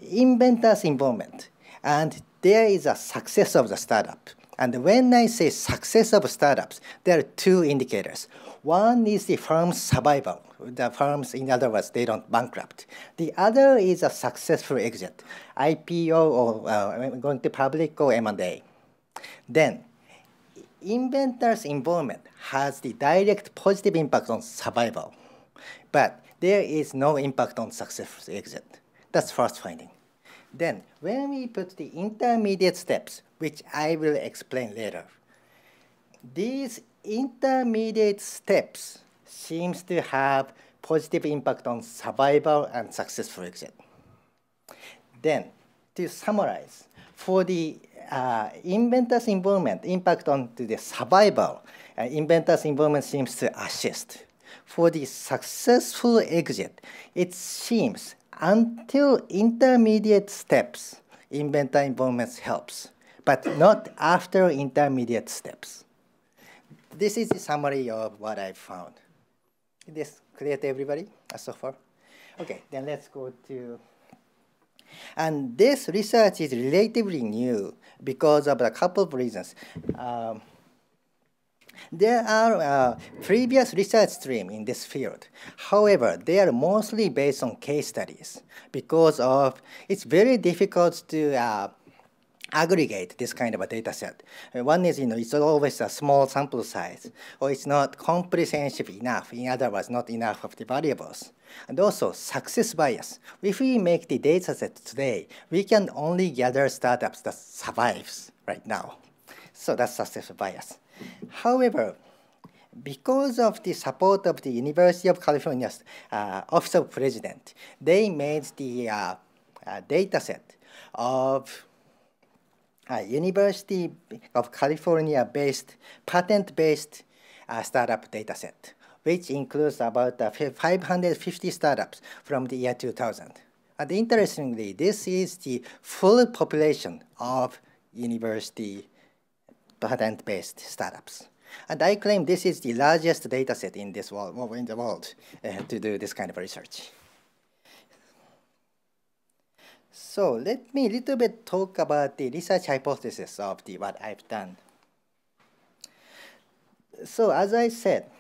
inventors involvement, and there is a success of the startup. And when I say success of startups, there are two indicators. One is the firm's survival. The firms, in other words, they don't bankrupt. The other is a successful exit, IPO or uh, going to public or M&A. Then, inventors' involvement has the direct positive impact on survival, but there is no impact on successful exit. That's first finding. Then, when we put the intermediate steps, which I will explain later, these intermediate steps seems to have positive impact on survival and successful exit. Then, to summarize, for the uh, inventor's involvement, impact on the survival, uh, inventor's involvement seems to assist. For the successful exit, it seems until intermediate steps, inventor involvement helps, but not after intermediate steps. This is the summary of what I found. Is this clear to everybody uh, so far? Okay, then let's go to and this research is relatively new because of a couple of reasons. Um, there are uh, previous research streams in this field. However, they are mostly based on case studies because of it's very difficult to uh, aggregate this kind of a data set. One is, you know, it's always a small sample size, or it's not comprehensive enough, in other words, not enough of the variables. And also, success bias. If we make the data set today, we can only gather startups that survives right now. So that's success bias. However, because of the support of the University of California's uh, Office of President, they made the uh, uh, data set of a University of California-based, patent-based uh, startup data set, which includes about uh, 550 startups from the year 2000. And interestingly, this is the full population of university patent-based startups. And I claim this is the largest data set in this world, in the world uh, to do this kind of research. So let me a little bit talk about the research hypothesis of the what I've done. So as I said,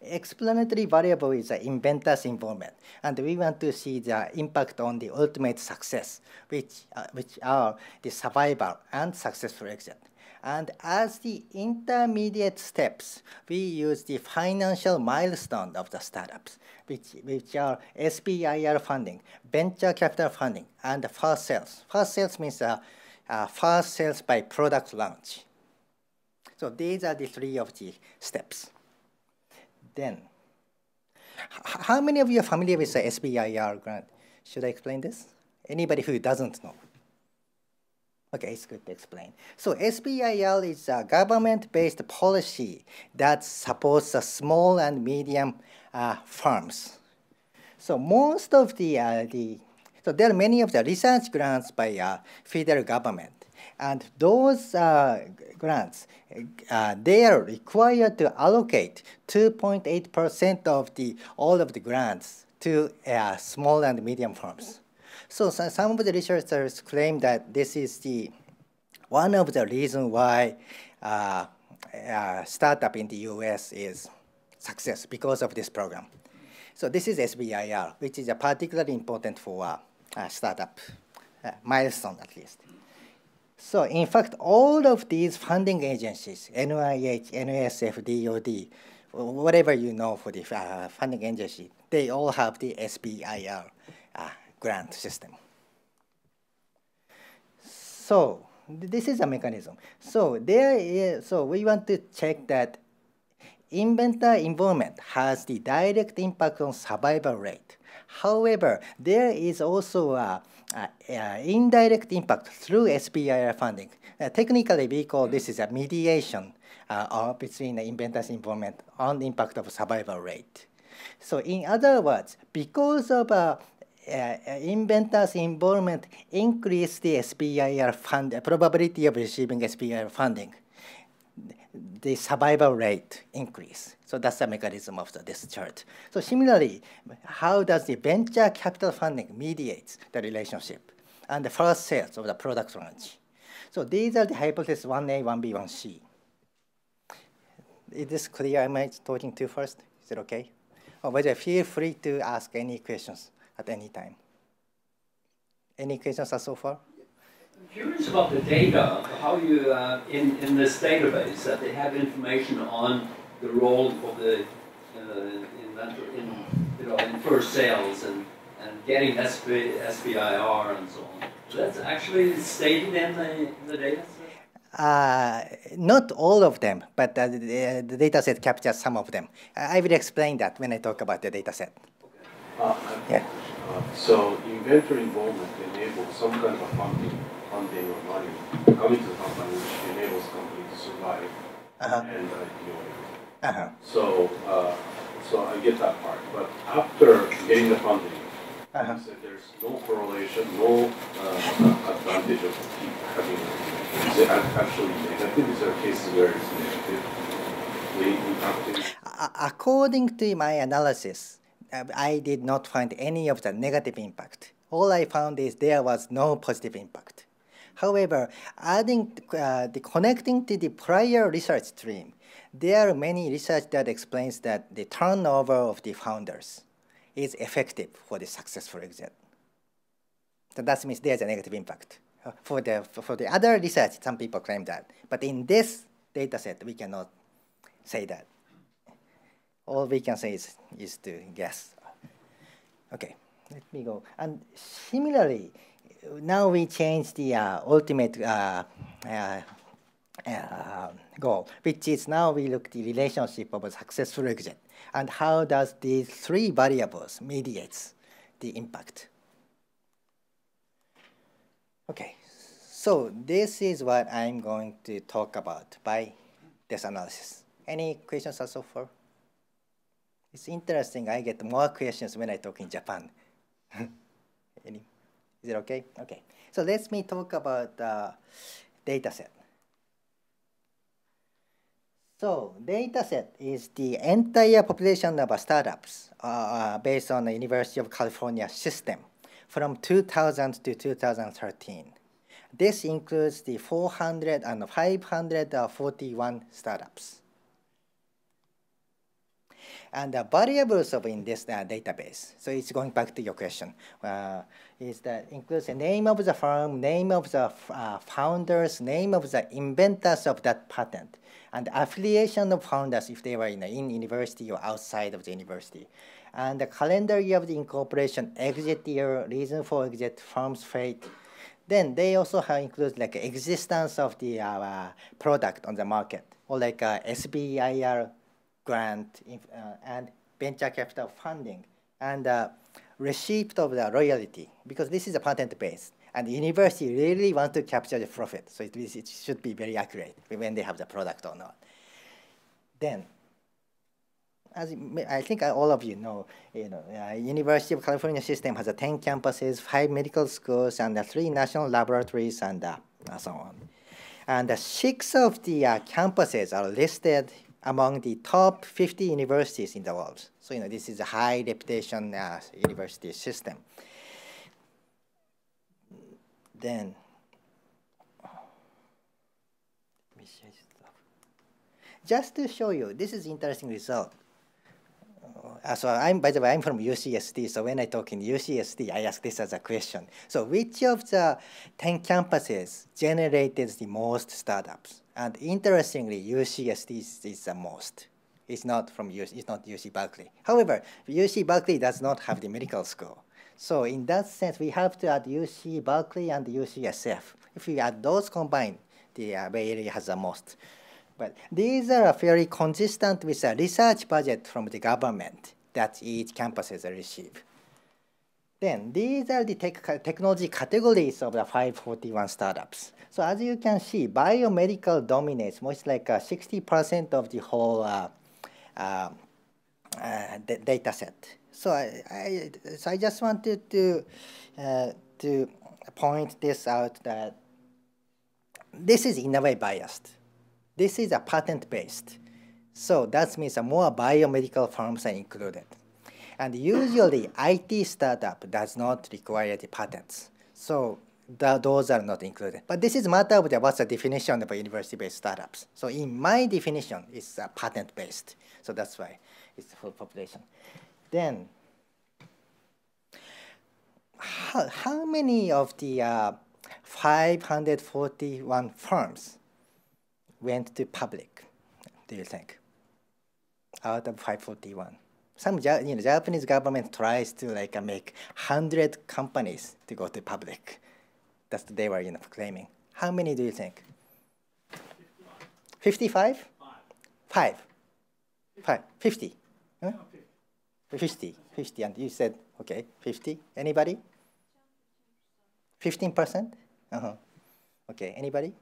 explanatory variable is the inventor's involvement, and we want to see the impact on the ultimate success, which, uh, which are the survival and successful exit. And as the intermediate steps, we use the financial milestone of the startups, which, which are SBIR funding, venture capital funding, and first sales. First sales means uh, uh, first sales by product launch. So these are the three of the steps. Then, how many of you are familiar with the SBIR grant? Should I explain this? Anybody who doesn't know? Okay, it's good to explain. So SBIR is a government-based policy that supports the small and medium uh, firms. So most of the, uh, the, so there are many of the research grants by uh, federal government. And those uh, grants, uh, they are required to allocate 2.8% of the, all of the grants to uh, small and medium firms. So, so some of the researchers claim that this is the one of the reasons why uh, uh, startup in the U.S. is success because of this program. So this is SBIR, which is a particularly important for uh, a startup uh, milestone at least. So in fact, all of these funding agencies, NIH, NSF, DOD, whatever you know for the uh, funding agency, they all have the SBIR uh, grant system. So this is a mechanism. So there is, so we want to check that inventor involvement has the direct impact on survival rate. However, there is also a, a, a indirect impact through SBIR funding. Uh, technically, we call this is a mediation uh, between the inventor's involvement on the impact of survival rate. So in other words, because of uh, uh, inventors' involvement increase the SBIR fund, probability of receiving SBIR funding, the survival rate increase. So that's the mechanism of the, this chart. So similarly, how does the venture capital funding mediates the relationship and the first sales of the product launch? So these are the hypotheses 1A, 1B, 1C. Is this clear? Am I talking too first? Is it okay? Or whether feel free to ask any questions at any time. Any questions so far? I'm curious about the data, how you, uh, in, in this database, that they have information on the role of the uh, inventor in, you know, in first sales and, and getting SB, SBIR and so on. So that's actually stated in the, in the data set? Uh, not all of them, but uh, the, the data set captures some of them. I will explain that when I talk about the data set. Uh, Yeah. uh, so inventory involvement enables some kind of funding, funding or money coming to the company, which enables company to survive Uh-huh. and uh, innovate. Uh-huh. So, uh, so I get that part. But after getting the funding, Uh-huh. said there's no correlation, no uh, advantage of keep having it. Is it ac- actually negative? Is there cases where it's? A- According to my analysis, uh, I did not find any of the negative impact. All I found is there was no positive impact. However, adding uh, the connecting to the prior research stream, there are many research that explains that the turnover of the founders is effective for the successful exit. So that means there's a negative impact. Uh, For the, for the other research, some people claim that. But in this data set, we cannot say that. All we can say is, is to guess. Okay, let me go. And similarly, now we change the uh, ultimate uh, uh, uh, goal, which is now we look the relationship of a successful exit and how does these three variables mediates the impact. Okay, so this is what I'm going to talk about by this analysis. Any questions so far? It's interesting. I get more questions when I talk in Japan. Any? Is it okay? Okay. So let me talk about uh, data set. So data set is the entire population of startups uh, uh, based on the University of California system from 2000 to 2013. This includes the 400 and 541 startups. And the variables of in this uh, database, so it's going back to your question, uh, is that includes the name of the firm, name of the uh, founders, name of the inventors of that patent, and affiliation of founders if they were in, in university or outside of the university, and the calendar year of the incorporation, exit year, reason for exit, firm's fate. Then they also have include like existence of the uh, product on the market, or like uh, SBIR grant uh, and venture capital funding and uh, receipt of the royalty because this is a patent based and the university really want to capture the profit so it, it should be very accurate when they have the product or not then as I think all of you know, you know, uh, University of California system has uh, 10 campuses, five medical schools, and uh, three national laboratories, and uh, so on. And uh, six of the campuses are listed among the top 50 universities in the world. So, you know, this is a high reputation uh, university system. Then, just to show you, this is interesting result. Uh, so I'm, by the way, I'm from UCSD. So when I talk in UCSD, I ask this as a question. So which of the 10 campuses generated the most startups? And interestingly, UCSD is, the most. It's not from UC, it's not UC Berkeley. However, UC Berkeley does not have the medical school. So in that sense, we have to add UC Berkeley and UCSF. If we add those combined, the uh, Bay Area has the most. But these are fairly consistent with the research budget from the government that each campuses receive. Then these are the tech technology categories of the 541 startups. So as you can see, biomedical dominates most like uh, 60% of the whole uh, uh, uh, data set. So I, I, so I just wanted to, uh, to point this out that this is in a way biased. This is a patent based. So that means more biomedical firms are included. And usually IT startup does not require the patents. So the, those are not included. But this is matter of the, what's the definition of university-based startups. So in my definition, it's uh, patent-based. So that's why it's the full population. Then, how, how many of the uh, 541 firms went to public, do you think? Out of 541. Some you know, Japanese government tries to like uh, make 100 companies to go to public. That's what they were you know, claiming. How many do you think? 55? Five. Five. 50. Huh? 50. 50. And you said, okay, 50. Anybody? 15%? Uh-huh. Okay, anybody?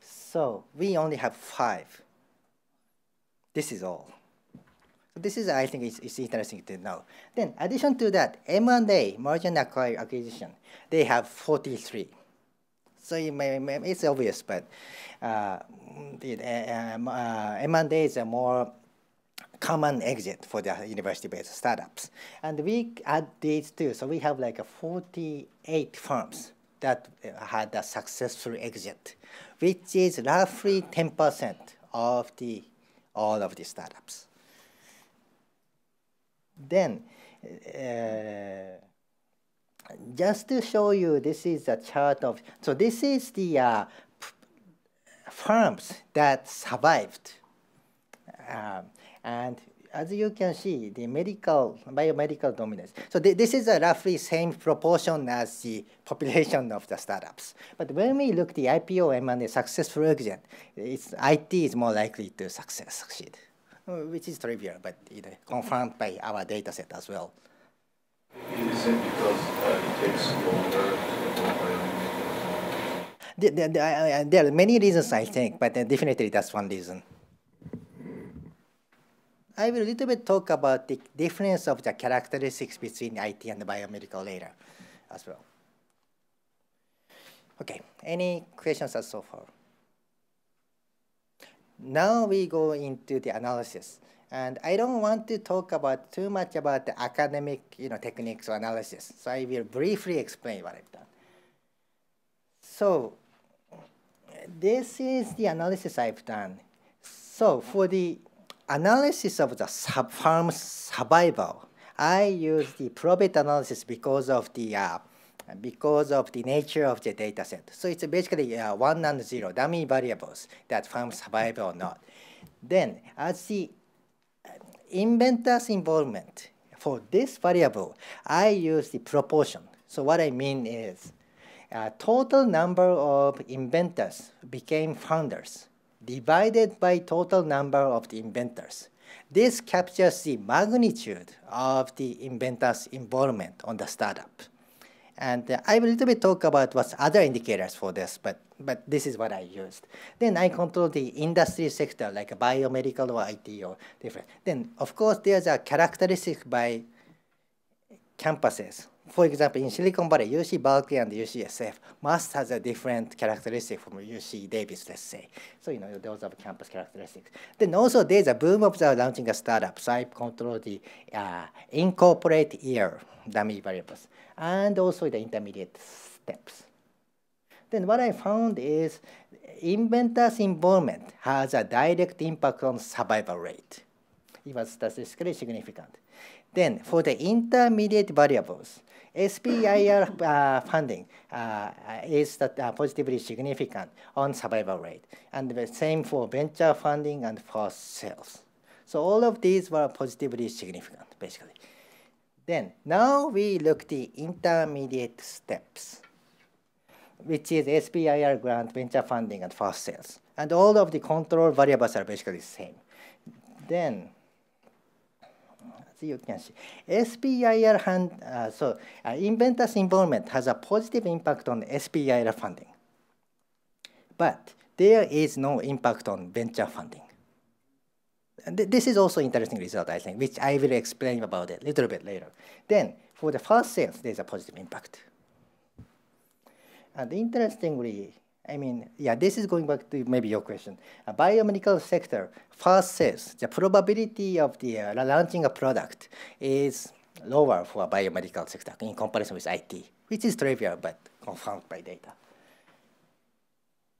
So we only have five. This is all. So this is, I think, it's, it's interesting to know. Then, addition to that, M&A, merger and acquire acquisition, they have 43. So it may, it's obvious, but uh, uh, uh, M&A is a more common exit for the university-based startups. And we add these two, so we have like a 48 firms that had a successful exit, which is roughly 10% of the all of the startups. Then, uh, just to show you, this is a chart of, so this is the uh, firms that survived. Um, and as you can see, the medical, biomedical dominance. So th this is a roughly same proportion as the population of the startups. But when we look the IPO and the successful exit, it's, IT is more likely to success, succeed, Uh, which is trivial, but it uh, confirmed by our data set as well. Is it because uh, it takes longer there, there, uh, there, are many reasons, I think, but definitely that's one reason. I will a little bit talk about the difference of the characteristics between IT and the biomedical later as well. Okay, any questions so far? Now we go into the analysis. And I don't want to talk about too much about the academic you know, techniques or analysis. So I will briefly explain what I've done. So this is the analysis I've done. So for the analysis of the sub farm survival, I use the probit analysis because of the uh, because of the nature of the data set. So it's basically uh, one and zero dummy variables that farm survive or not. Then as the uh, inventor's involvement for this variable, I use the proportion. So what I mean is uh, total number of inventors became founders divided by total number of the inventors. This captures the magnitude of the inventor's involvement on the startup. And uh, I will little bit talk about what's other indicators for this, but, but this is what I used. Then I control the industry sector, like biomedical or IT or different. Then, of course, there's a characteristic by campuses for example, in Silicon Valley, UC Berkeley and UCSF must has a different characteristic from UC Davis, let's say. So, you know, those are campus characteristics. Then also there's a boom of the launching a startup. So I control the uh, incorporate year dummy variables and also the intermediate steps. Then what I found is inventor's involvement has a direct impact on survival rate. It was statistically significant. Then for the intermediate variables, SBIR uh, funding uh, is that, uh, positively significant on survival rate. And the same for venture funding and for sales. So all of these were positively significant, basically. Then now we look the intermediate steps, which is SBIR grant, venture funding, and fast sales. And all of the control variables are basically the same. Then you can see. SBIR hand, uh, so uh, inventors involvement has a positive impact on SBIR funding. But there is no impact on venture funding. And th this is also interesting result, I think, which I will explain about it a little bit later. Then, for the first sales, there's a positive impact. And interestingly, I mean, yeah, this is going back to maybe your question. A biomedical sector first says the probability of the uh, launching a product is lower for a biomedical sector in comparison with IT, which is trivial but confirmed by data.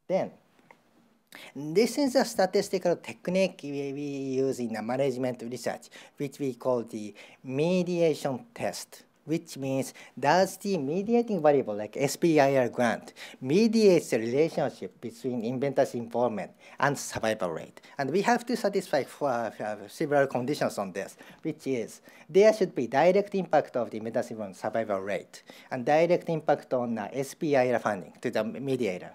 Then, this is a statistical technique we, we use in the management research, which we call the mediation test which means does the mediating variable like SBIR grant mediates the relationship between inventor's involvement and survival rate. And we have to satisfy for, uh, several conditions on this, which is there should be direct impact of the inventor's involvement survival rate and direct impact on uh, SBIR funding to the mediator.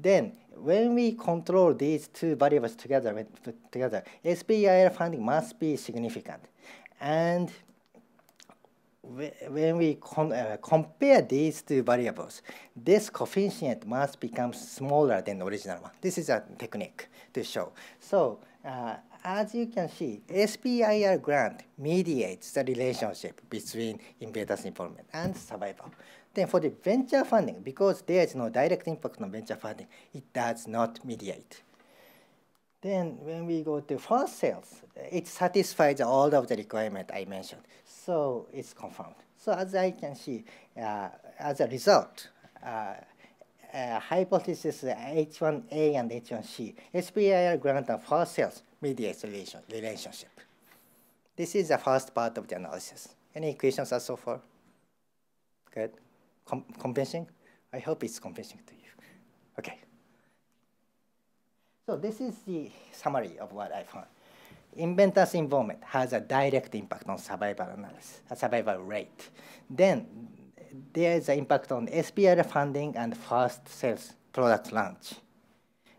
then when we control these two variables together, together, SBIR funding must be significant. And when we uh, compare these two variables, this coefficient must become smaller than the original one. This is a technique to show. So uh, as you can see, SBIR grant mediates the relationship between investors' involvement and survival. Then for the venture funding, because there is no direct impact on venture funding, it does not mediate. Then when we go to first sales, it satisfies all of the requirement I mentioned. So it's confirmed. So as I can see, uh, as a result, uh, uh, hypothesis H1A and H1C, SBIR grant and first sales mediates relation, relationship. This is the first part of the analysis. Any questions so far? Good. Com convincing? I hope it's convincing to you. Okay. So this is the summary of what I found. Inventors' involvement has a direct impact on survival analysis, survival rate. Then there is an impact on SBIR funding and first sales product launch.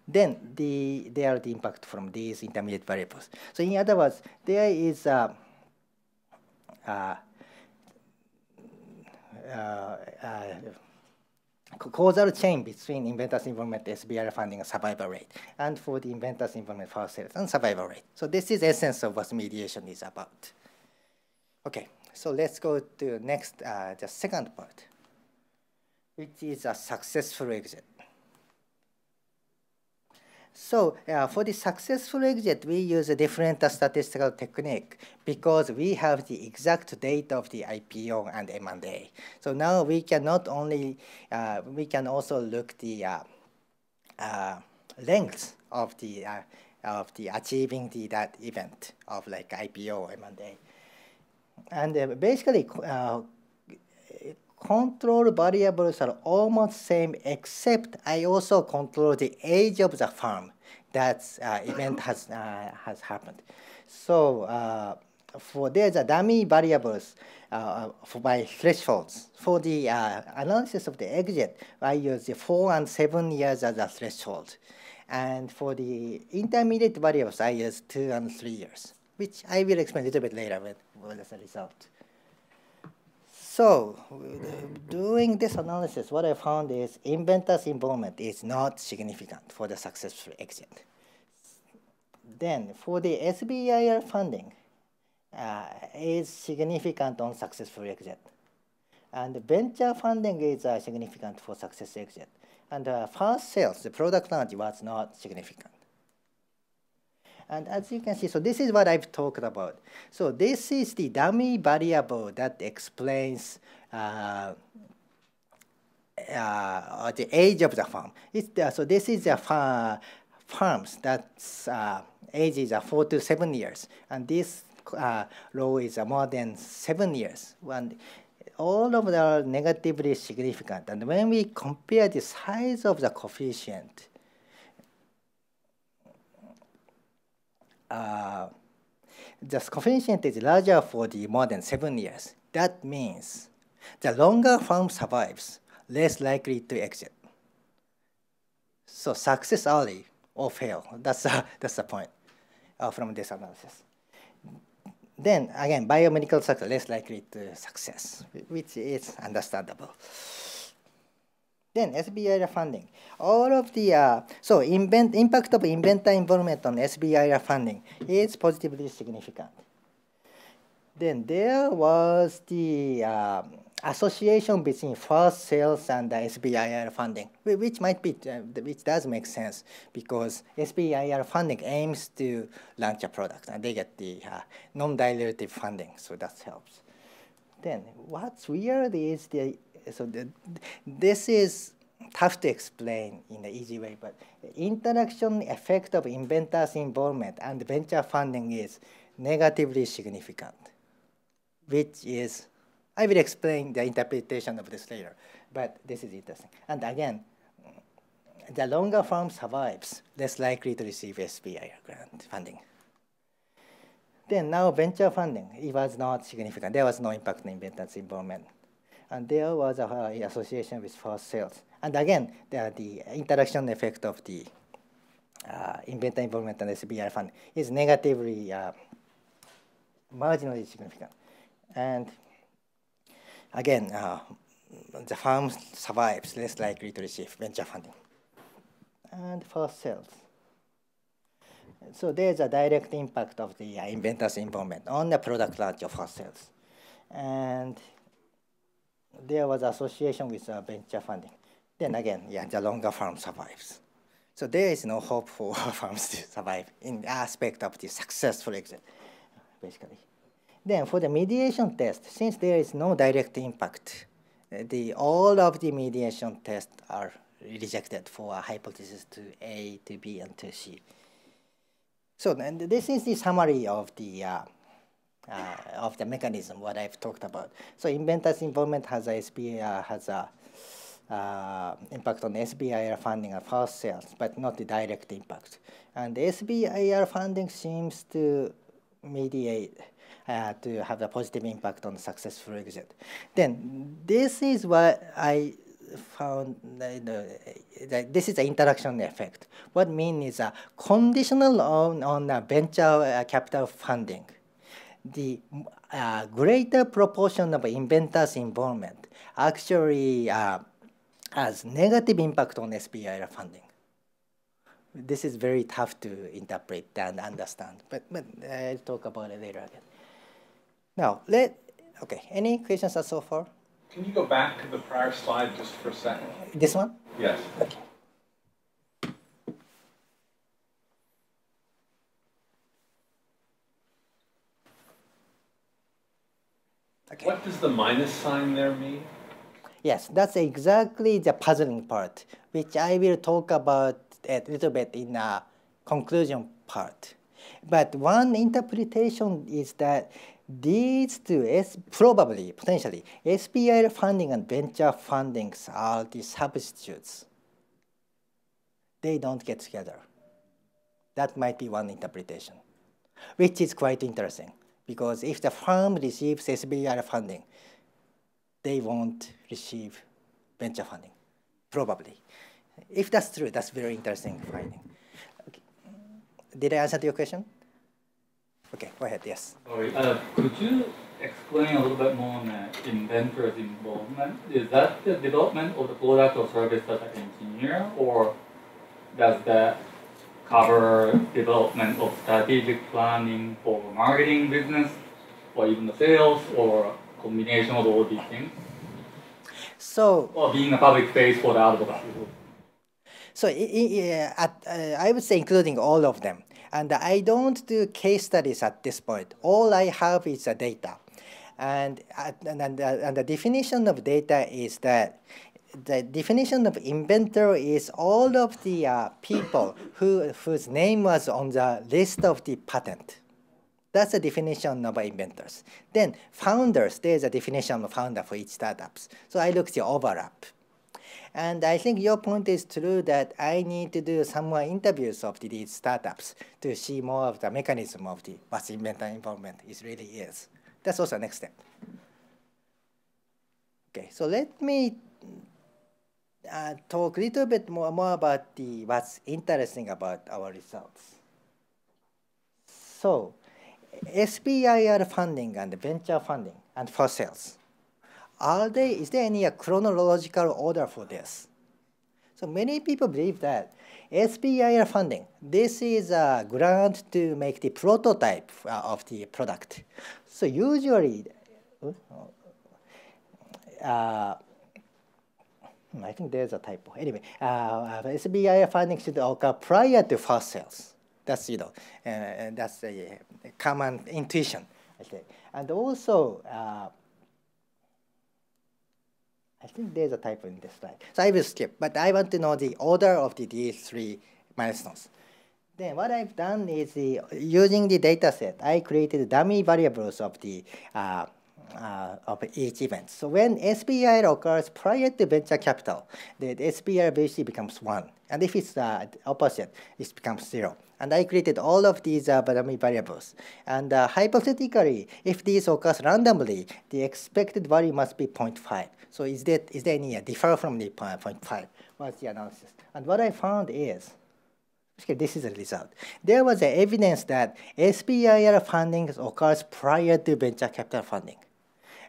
Then the, there are the impact from these intermediate variables. So in other words, there is a, a, a, a causal chain between inventors involvement, SBIR funding, and survival rate, and for the inventors involvement for sales and survival rate. So this is essence of what mediation is about. Okay, so let's go to next, uh, the second part, which is a successful exit. So uh, for the successful exit, we use a different uh, statistical technique because we have the exact date of the IPO and M&A. So now we can not only, uh, we can also look the uh, uh, length of the, uh, of the achieving the, that event of like IPO, M&A. And basically, control variables are almost same except I also control the age of the farm that uh, event has, uh, has happened. So uh, for there's a dummy variables uh, for my thresholds. For the uh, analysis of the exit, I use the four and seven years as a threshold. And for the intermediate variables, I use two and three years, which I will explain a little bit later with, with the result. So doing this analysis, what I found is inventor's involvement is not significant for the successful exit. Then for the SBIR funding, uh, is significant on successful exit. And venture funding is uh, significant for success exit. And uh, first sales, the product launch was not significant. And as you can see, so this is what I've talked about. So this is the dummy variable that explains uh, uh, the age of the farm. It's the, so this is the far, farms that's uh, age is uh, four to seven years, and this uh, row is uh, more than seven years. And all of them are negatively significant. And when we compare the size of the coefficient, uh, the coefficient is larger for the more than seven years. That means the longer firm survives, less likely to exit. So success early or fail. That's, uh, that's the point uh, from this analysis. Then again, biomedical success less likely to success, which is understandable. Then SBIR funding. All of the, uh, so invent, impact of inventor involvement on SBIR funding is positively significant. Then there was the uh, association between first sales and the SBIR funding, which might be, uh, which does make sense because SBIR funding aims to launch a product and they get the uh, non-dilutive funding, so that helps. Then what's weird is the so the, this is tough to explain in an easy way, but interaction effect of inventors' involvement and venture funding is negatively significant, which is, I will explain the interpretation of this later, but this is interesting. And again, the longer firm survives, less likely to receive SBIR grant funding. Then now venture funding, it was not significant. There was no impact on inventors' involvement. And there was a uh, association with first sales. And again, the, the interaction effect of the uh, inventor involvement and SBIR fund is negatively uh, marginally significant. And again, uh, the firm survives, less likely to receive venture funding. And first sales. So there's a direct impact of the inventor's involvement on the product launch of first sales. And there was association with uh, venture funding. Then again, yeah, the longer farm survives. So there is no hope for farms to survive in the aspect of the successful exit, basically. Then for the mediation test, since there is no direct impact, the, all of the mediation tests are rejected for a hypothesis to A, to B, and to C. So this is the summary of the uh, uh, of the mechanism what I've talked about. So inventors involvement has a SBIR uh, has a uh, impact on SBIR funding of first sales, but not the direct impact. And the SBIR funding seems to mediate uh, to have a positive impact on successful exit. Then this is what I found that this is an interaction effect. What mean is a conditional on, on a venture uh, capital funding. The uh, greater proportion of inventors involvement actually uh, has negative impact on SBIR funding. This is very tough to interpret and understand, but, but I'll talk about it later again. Now, let, okay, any questions so far? Can you go back to the prior slide just for a second? This one? Yes. Okay. Okay. What does the minus sign there mean? Yes, that's exactly the puzzling part, which I will talk about a little bit in the conclusion part. But one interpretation is that these two, S, probably, potentially, SBIR funding and venture fundings are the substitutes. They don't get together. That might be one interpretation, which is quite interesting because if the firm receives SBIR funding, they won't receive venture funding, probably. If that's true, that's very interesting finding. Okay. Did I answer your question? Okay, go ahead, yes. Sorry, uh, could you explain a little bit more on the inventor's involvement? Is that the development of the product or service as an engineer, or does that cover development of strategic planning for marketing business, or even the sales, or combination of all these things? So, or being a public face for the advocacy. So, uh, at, uh, I would say including all of them. And I don't do case studies at this point. All I have is the data. And, uh, and, and, uh, and the definition of data is that the definition of inventor is all of the uh, people who, whose name was on the list of the patent. That's the definition of inventors. Then founders, there's a definition of founder for each startups. So I look the overlap. And I think your point is true that I need to do some more interviews of these startups to see more of the mechanism of the what inventor involvement is really is. That's also the next step. Okay, so let me uh, talk a little bit more, more about the what's interesting about our results. So, SBIR funding and venture funding and for sales are they, is there any chronological order for this? So many people believe that SBIR funding, this is a grant to make the prototype uh, of the product. So usually, uh, I think there's a typo. Anyway, uh, funding should occur prior to first sales. That's, you know, uh, that's a common intuition. Okay. And also, uh, I think there's a typo in this slide. So I will skip, but I want to know the order of the, these three milestones. Then what I've done is the, using the data set, I created dummy variables of the uh, uh, of each event. So when SBIR occurs prior to venture capital, the SBIR basically becomes 1. And if it's uh, opposite, it becomes 0. And I created all of these uh, variables. And uh, hypothetically, if these occurs randomly, the expected value must be 0.5. So is, that, is there any uh, differ from the 0.5? What's the analysis? And what I found is, okay, this is the result. There was evidence that SBIR funding occurs prior to venture capital funding.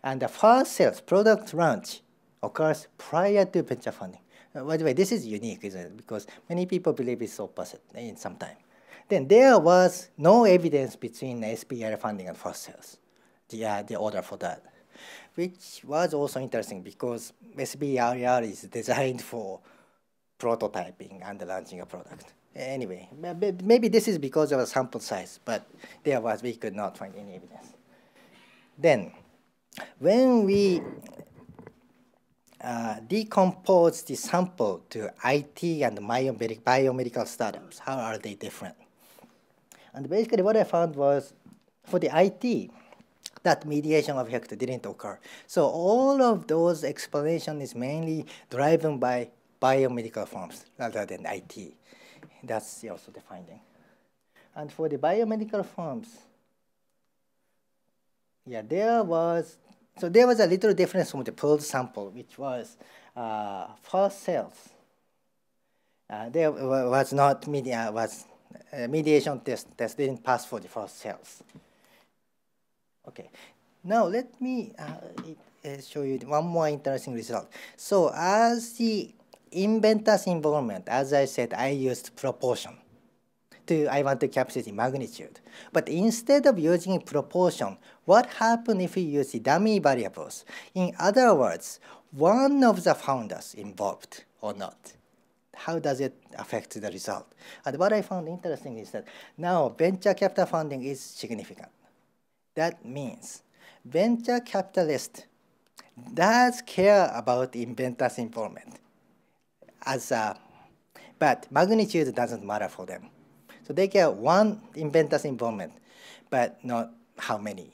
And the first sales, product launch, occurs prior to venture funding. Uh, by the way, this is unique, isn't it? Because many people believe it's opposite in some time. Then there was no evidence between SBIR funding and first sales, the, uh, the order for that, which was also interesting because SBIR is designed for prototyping and launching a product. Anyway, maybe this is because of a sample size, but there was, we could not find any evidence. Then, when we uh, decompose the sample to IT and biomedical, biomedical startups, how are they different? And basically what I found was for the IT, that mediation effect didn't occur. So all of those explanation is mainly driven by biomedical firms rather than IT. That's also the finding. And for the biomedical firms, yeah, there was, so there was a little difference from the pooled sample, which was uh, first sales. Uh, there was not media, was uh, mediation test, test didn't pass for the first sales. Okay, now let me uh, uh, show you one more interesting result. So as the inventor's involvement, as I said, I used proportion to, I want to capture the magnitude. But instead of using proportion, what happens if we use the dummy variables? In other words, one of the founders involved or not. How does it affect the result? And what I found interesting is that now venture capital funding is significant. That means venture capitalist does care about inventors' involvement as a, but magnitude doesn't matter for them. So they get one inventor's involvement, but not how many.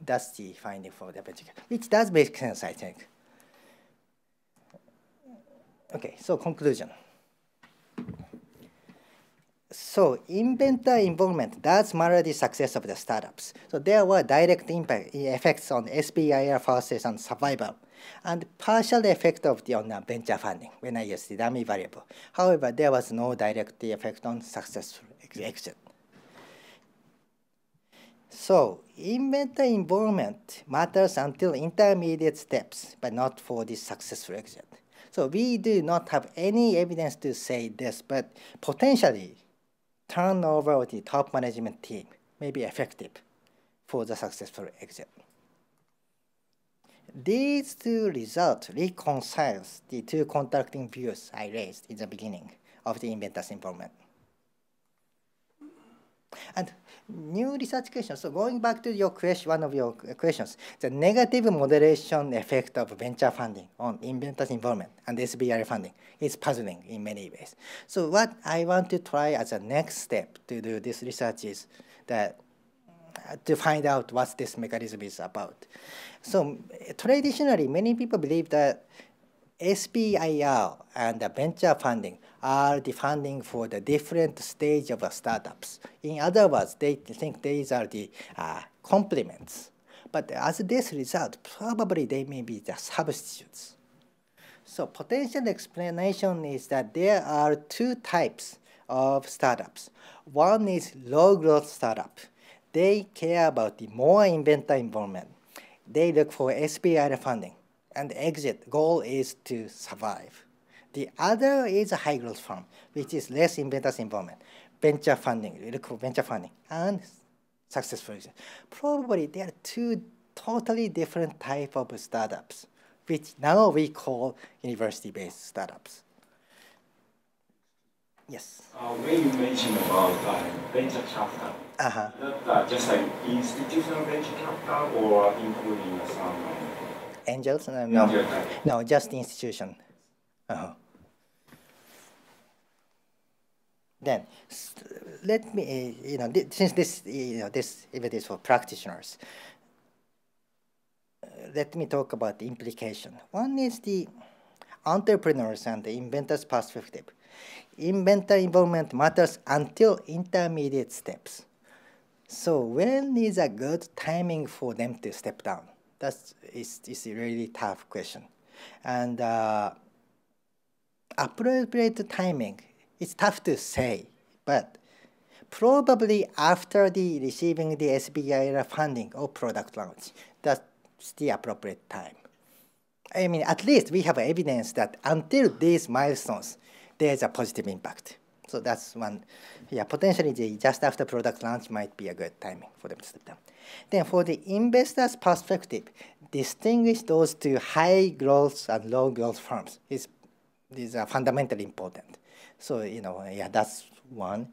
That's the finding for the venture, which does make sense, I think. Okay, so conclusion. So inventor involvement does matter the success of the startups. So there were direct impact effects on SBIR forces and survival, and partial effect of the on venture funding when I used the dummy variable. However, there was no direct effect on successful exit. So inventor involvement matters until intermediate steps, but not for the successful exit. So we do not have any evidence to say this, but potentially turnover of the top management team may be effective for the successful exit. These two results reconciles the two contracting views I raised in the beginning of the inventor's involvement. And new research question. So going back to your question, one of your questions, the negative moderation effect of venture funding on inventors' involvement and SBIR funding is puzzling in many ways. So what I want to try as a next step to do this research is that uh, to find out what this mechanism is about. So traditionally, many people believe that SBIR and venture funding are the funding for the different stage of startups. In other words, they think these are the uh, complements. But as this result, probably they may be the substitutes. So potential explanation is that there are two types of startups. One is low growth startup. They care about the more inventor involvement. They look for SBIR funding and the exit goal is to survive. The other is a high growth firm, which is less inventors involvement, venture funding, look for venture funding, and successful. Probably there are two totally different type of startups, which now we call university-based startups. Yes. Uh, when you mentioned about uh, venture capital, uh-huh. that, uh, just like institutional venture capital or including some angels? No, no, no just institution. Uh-huh. Then let me, you know, since this, you know, this event is for practitioners, let me talk about the implication. One is the entrepreneurs and the inventors perspective. Inventor involvement matters until intermediate steps. So when is a good timing for them to step down? That's is, is a really tough question. And uh, appropriate timing, it's tough to say, but probably after the receiving the SBIR funding or product launch, that's the appropriate time. I mean, at least we have evidence that until these milestones, there's a positive impact. So that's one, yeah, potentially the, just after product launch might be a good timing for them to step down. Then for the investor's perspective, distinguish those two high growth and low growth firms is, these uh, are fundamentally important. So, you know, yeah, that's one.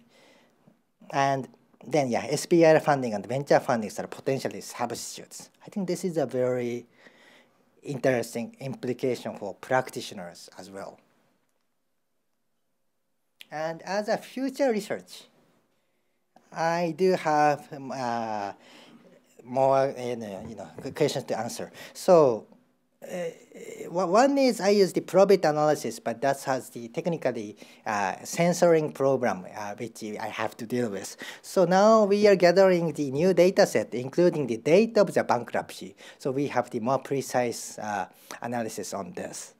And then, yeah, SBIR funding and venture funding are potentially substitutes. I think this is a very interesting implication for practitioners as well. And as a future research, I do have uh, more you know questions to answer. So one is I use the probit analysis, but that has the technically uh, censoring program uh, which I have to deal with. So now we are gathering the new data set, including the date of the bankruptcy. So we have the more precise uh, analysis on this.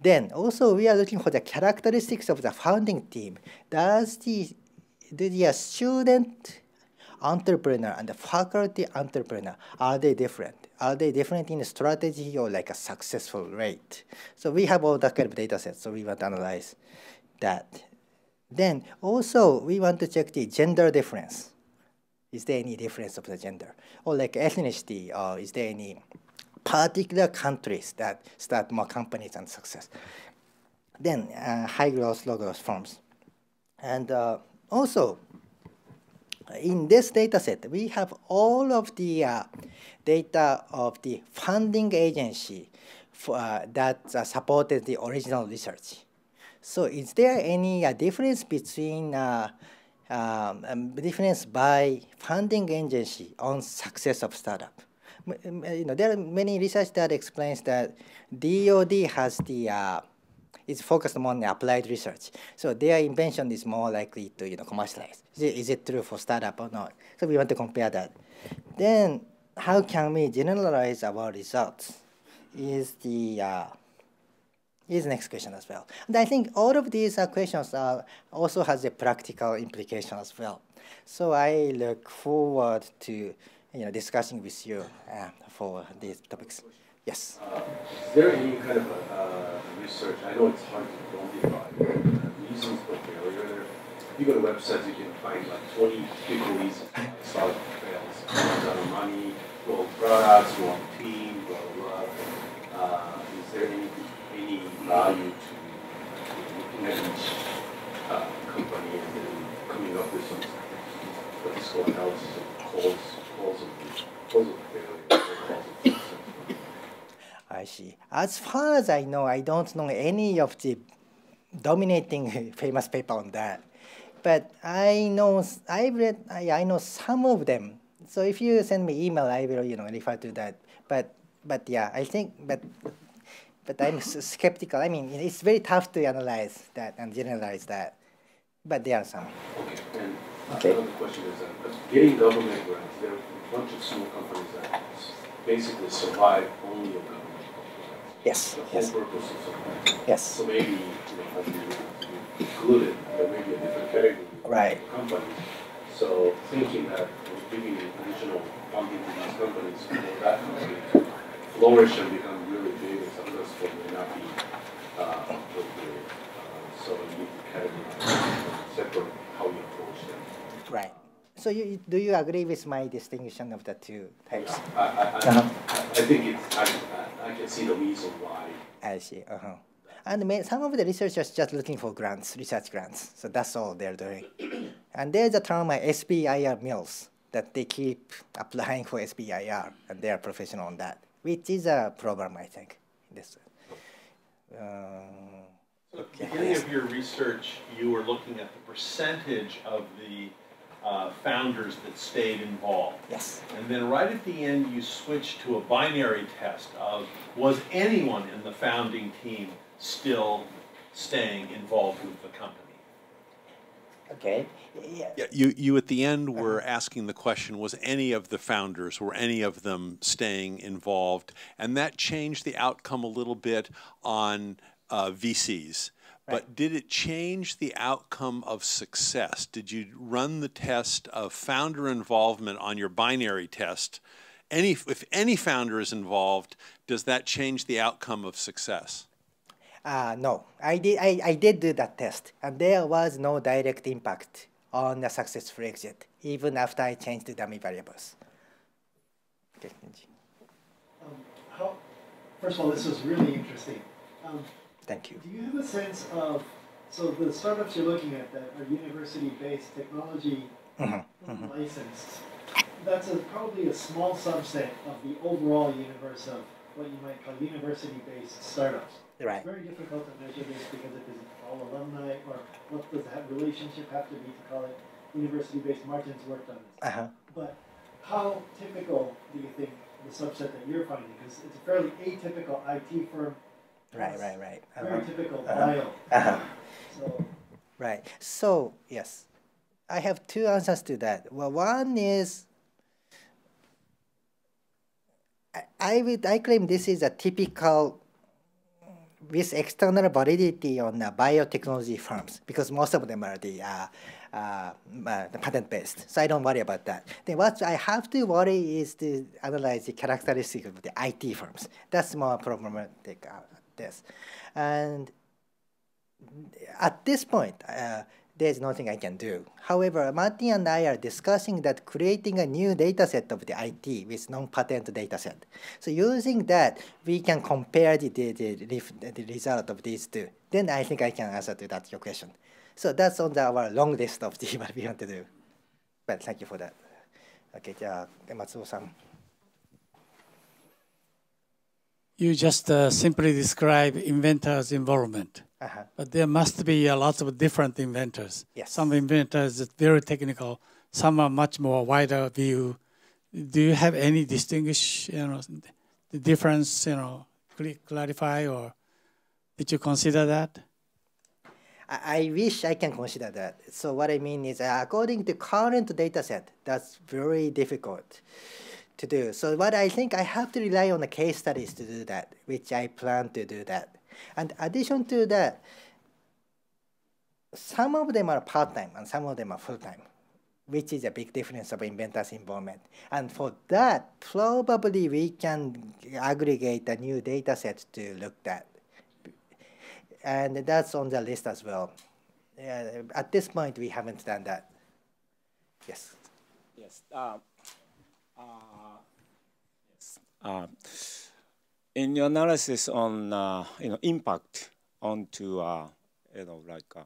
Then also we are looking for the characteristics of the founding team. Does the, the student entrepreneur and the faculty entrepreneur, are they different? Are they different in strategy or like a successful rate? So we have all that kind of data sets, so we want to analyze that. Then also we want to check the gender difference. Is there any difference of the gender? Or like ethnicity, or is there any particular countries that start more companies and success. Then uh, high growth, low growth firms. And uh, also, in this data set, we have all of the uh, data of the funding agency for, uh, that uh, supported the original research. So is there any uh, difference between um, um, difference by funding agency on success of startup? you know, there are many research that explains that DOD has the uh, is focused on the applied research. So their invention is more likely to you know commercialize. Is it, true for startup or not? So we want to compare that. Then how can we generalize our results? Is the uh, is next question as well. And I think all of these uh, questions uh, also has a practical implication as well. So I look forward to you know, discussing with you uh, for these topics. Yes. Uh, is there any kind of a, uh, research? I know it's hard to quantify reasons for failure. If you go to websites, you can find like 20 different reasons why startup fails. Out of money, wrong products, wrong team, blah blah. Uh, is there any any value to looking at each uh, company and then coming up with some statistical analysis of cause? I see. As far as I know, I don't know any of the dominating famous paper on that. But I know I read I, I know some of them. So if you send me email, I will you know refer to that. But but yeah, I think but but I'm skeptical. I mean, it's very tough to analyze that and generalize that. But there are some. Okay. And okay. another question is uh, getting government grants. There are a bunch of small companies that basically survive only programs. Yes. Yes. purpose. Yes. So maybe, you know, you included, there may be a different category right. of companies. So thinking that giving additional funding to these companies for that company to flourish and become really big and successful may not be uh, appropriate. Uh, so you need to categorize separate how you approach them. Right. So you, do you agree with my distinction of the two types? I, I, I, uh-huh. I think it's, I, I can see the reason why. I see. Uh-huh. And may, some of the researchers just looking for grants, research grants. So that's all they're doing. and there's a term like SBIR mills that they keep applying for SBIR, and they are professional on that, which is a problem, I think. This. Uh, so at the beginning of your research, you were looking at the percentage of the uh, founders that stayed involved. Yes. And then right at the end, you switched to a binary test of was anyone in the founding team still staying involved with the company? Okay. Yeah. yeah you, you at the end were uh-huh. asking the question was any of the founders, were any of them staying involved? And that changed the outcome a little bit on uh, VCs. But did it change the outcome of success? Did you run the test of founder involvement on your binary test? Any, if any founder is involved, does that change the outcome of success? Uh, no, I did, I, I did do that test, and there was no direct impact on the successful exit, even after I changed the dummy variables. Okay. Um, how, first of all, this was really interesting. Um, Thank you. Do you have a sense of, so the startups you're looking at that are university-based technology mm-hmm. licensed, that's a, probably a small subset of the overall universe of what you might call university-based startups. Right. It's very difficult to measure this because it isn't all alumni, or what does that relationship have to be to call it university-based? Martin's worked on this. Uh-huh. But how typical do you think the subset that you're finding? Because it's a fairly atypical IT firm Right, right, right. Uh-huh. Very typical uh-huh. bio. Uh-huh. So. Right. So yes, I have two answers to that. Well, one is I, I would I claim this is a typical with external validity on uh, biotechnology firms because most of them are the uh, uh, uh, patent based. So I don't worry about that. Then what I have to worry is to analyze the characteristics of the IT firms. That's more problematic uh, this. And at this point, uh, there's nothing I can do. However, Martin and I are discussing that creating a new data set of the IT with non-patent data set. So using that, we can compare the, the, the, the result of these two. Then I think I can answer to that your question. So that's on the, our long list of the, what we want to do. But thank you for that. Okay, じゃあ、松尾さん。 You just uh, simply describe inventors' involvement. Uh-huh. But there must be a lot of different inventors. Yes. Some inventors are very technical. Some are much more wider view. Do you have any distinguish, you know, the difference, you know, clarify or did you consider that? I wish I can consider that. So what I mean is, according to current data set, that's very difficult to do. So what I think I have to rely on the case studies to do that, which I plan to do that. And addition to that, some of them are part-time and some of them are full-time, which is a big difference of inventors' involvement. And for that, probably we can aggregate a new data set to look at. And that's on the list as well. Uh, at this point, we haven't done that. Yes. Yes. Uh, uh, uh, in your analysis on uh, you know impact onto uh, you know like uh,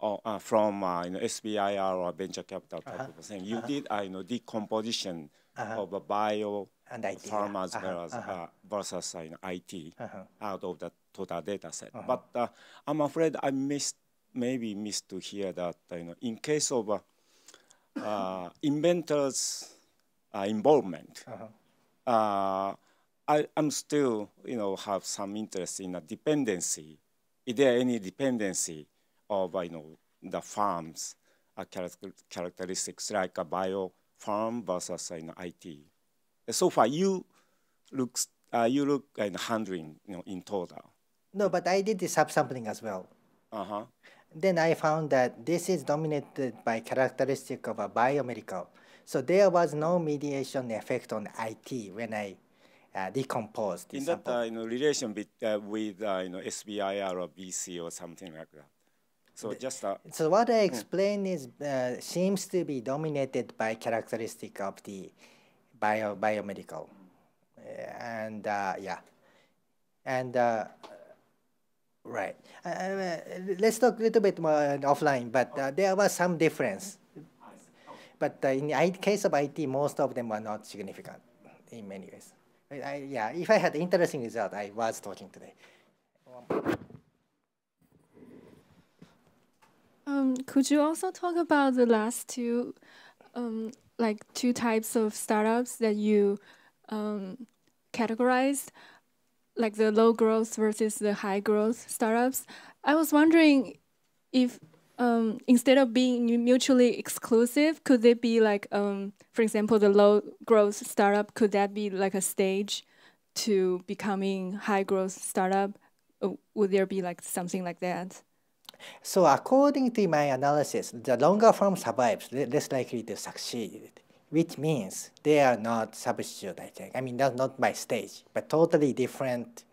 uh, uh, from uh, you know SBIR or venture capital type -huh. of thing, you -huh. did uh, you know decomposition -huh. of a bio and IT, firm as well as uh, versus you know, IT out of the total data set. But I'm afraid I missed maybe missed to hear that you know in case of inventors involvement. Uh, I, am still, you know, have some interest in a dependency. Is there any dependency of, you know, the farms uh, characteristics like a bio farm versus you know, IT? So far, you look, uh, you look at handling, you know, in total. No, but I did the subsampling as well. Uh-huh. Then I found that this is dominated by characteristic of a biomedical. So there was no mediation effect on IT when I uh, decomposed In that uh, you know, relation with, uh, with uh, you know, SBIR or BC or something like that. So the, just uh, so what I explained mm. is uh, seems to be dominated by characteristic of the bio biomedical, and yeah, and right. let's talk a little bit more offline, but there was some difference but uh, in the case of IT, most of them are not significant in many ways. I, yeah, if I had interesting result, I was talking today. Um, could you also talk about the last two, um, like two types of startups that you um, categorized, like the low growth versus the high growth startups? I was wondering if um, instead of being mutually exclusive, could they be like, um, for example, the low growth startup, could that be like a stage to becoming high growth startup? would there be like something like that? So according to my analysis, the longer firm survives, less likely to succeed, which means they are not substitute, I think. I mean, that's not by stage, but totally different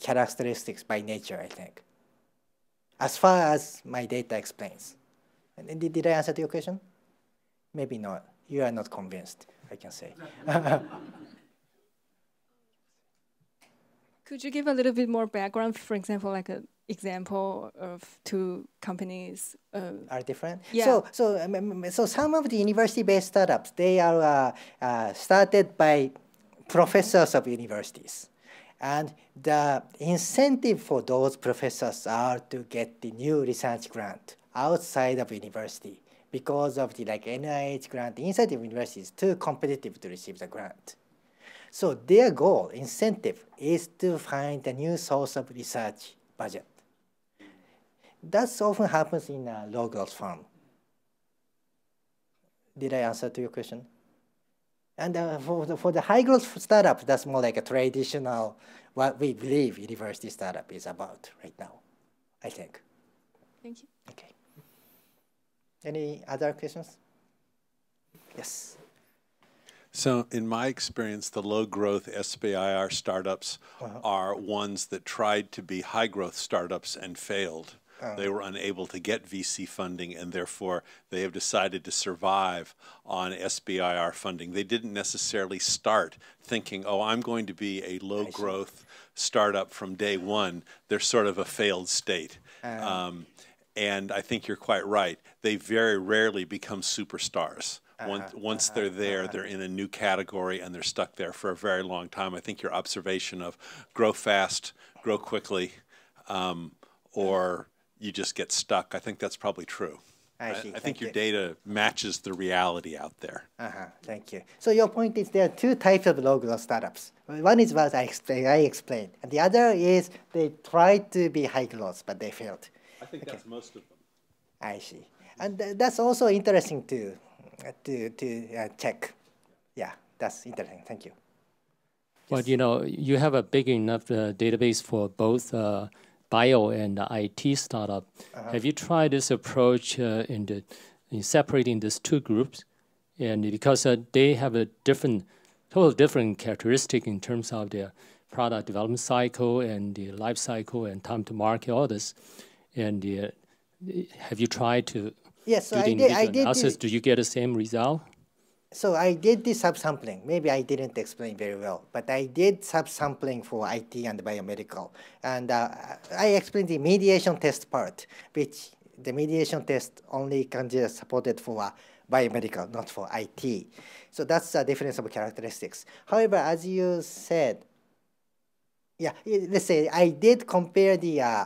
characteristics by nature, I think as far as my data explains. And did, did I answer to your question? Maybe not. You are not convinced, I can say. Could you give a little bit more background, for example, like an example of two companies uh, are different? Yeah. So, so, um, so some of the university-based startups, they are uh, uh, started by professors of universities. And the incentive for those professors are to get the new research grant outside of university because of the like NIH grant inside the university is too competitive to receive the grant. So their goal, incentive, is to find a new source of research budget. That often happens in a low growth firm. Did I answer to your question? And uh, for, the, for the high growth startup, that's more like a traditional, what we believe university startup is about right now, I think. Thank you. Okay. Any other questions? Yes. So, in my experience, the low growth SBIR startups uh -huh. are ones that tried to be high growth startups and failed. Oh. They were unable to get VC funding, and therefore they have decided to survive on SBIR funding. They didn't necessarily start thinking, oh, I'm going to be a low growth startup from day one. They're sort of a failed state. Um, um, and I think you're quite right. They very rarely become superstars. Uh -huh, once, uh they're there, uh they're in a new category and they're stuck there for a very long time. I think your observation of grow fast, grow quickly, um, or you just get stuck. I think that's probably true. I, see. I, I think your you. data matches the reality out there. Uh-huh. Thank you. So your point is there are two types of low growth startups. One is what I, explain, I explained, and the other is they tried to be high growth, but they failed. I think okay. that's most of them. I see. And th that's also interesting to, to, to uh, check. Yeah, that's interesting. Thank you. Well, you know, you have a big enough uh, database for both uh, bio and IT startup. Uh-huh. Have you tried this approach uh, in, the, in separating these two groups? And because uh, they have a different, totally different characteristic in terms of their product development cycle and the life cycle and time to market, all this. And uh, have you tried to yes, so do the I did, I did analysis? Do you get the same result? So I did the subsampling. Maybe I didn't explain very well, but I did subsampling for IT and biomedical. And uh, I explained the mediation test part, which the mediation test only can be supported for uh, biomedical, not for IT. So that's the difference of characteristics. However, as you said, yeah, let's say I did compare the uh,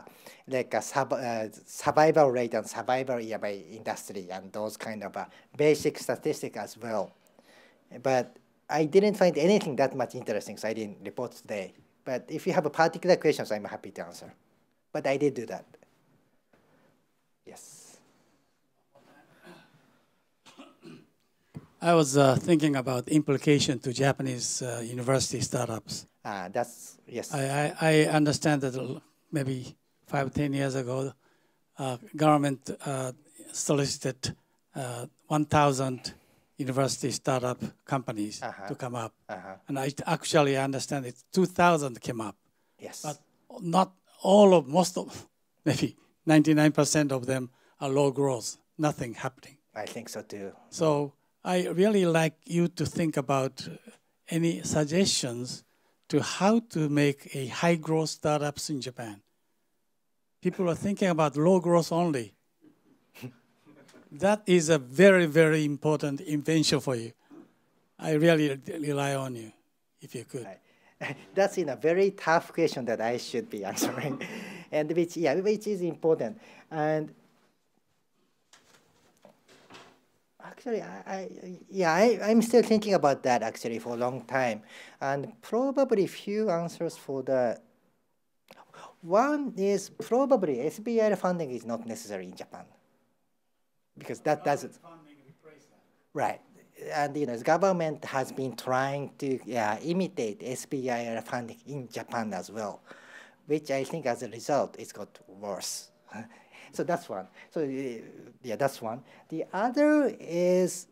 like a sub, uh, survival rate and survival year by industry and those kind of uh, basic statistics as well. But I didn't find anything that much interesting, so I didn't report today. But if you have a particular questions, I'm happy to answer. But I did do that. Yes. I was uh, thinking about implication to Japanese uh, university startups. Ah, that's yes. I, I, I understand that maybe five, ten years ago, uh, government uh, solicited uh, 1,000 university startup companies uh -huh. to come up. Uh -huh. And I actually understand it, 2,000 came up. Yes. But not all of, most of, maybe 99% of them are low growth, nothing happening. I think so too. So I really like you to think about any suggestions to how to make a high growth startups in Japan people are thinking about low growth only. that is a very, very important invention for you. I really rely on you, if you could. That's in a very tough question that I should be answering, and which yeah, which is important. And Actually, I, I yeah, I, I'm still thinking about that actually for a long time, and probably few answers for that. One is probably SBIR funding is not necessary in Japan because that doesn't. Right, and you know, the government has been trying to yeah, imitate SBIR funding in Japan as well, which I think as a result it's got worse. So that's one. So yeah, that's one. The other is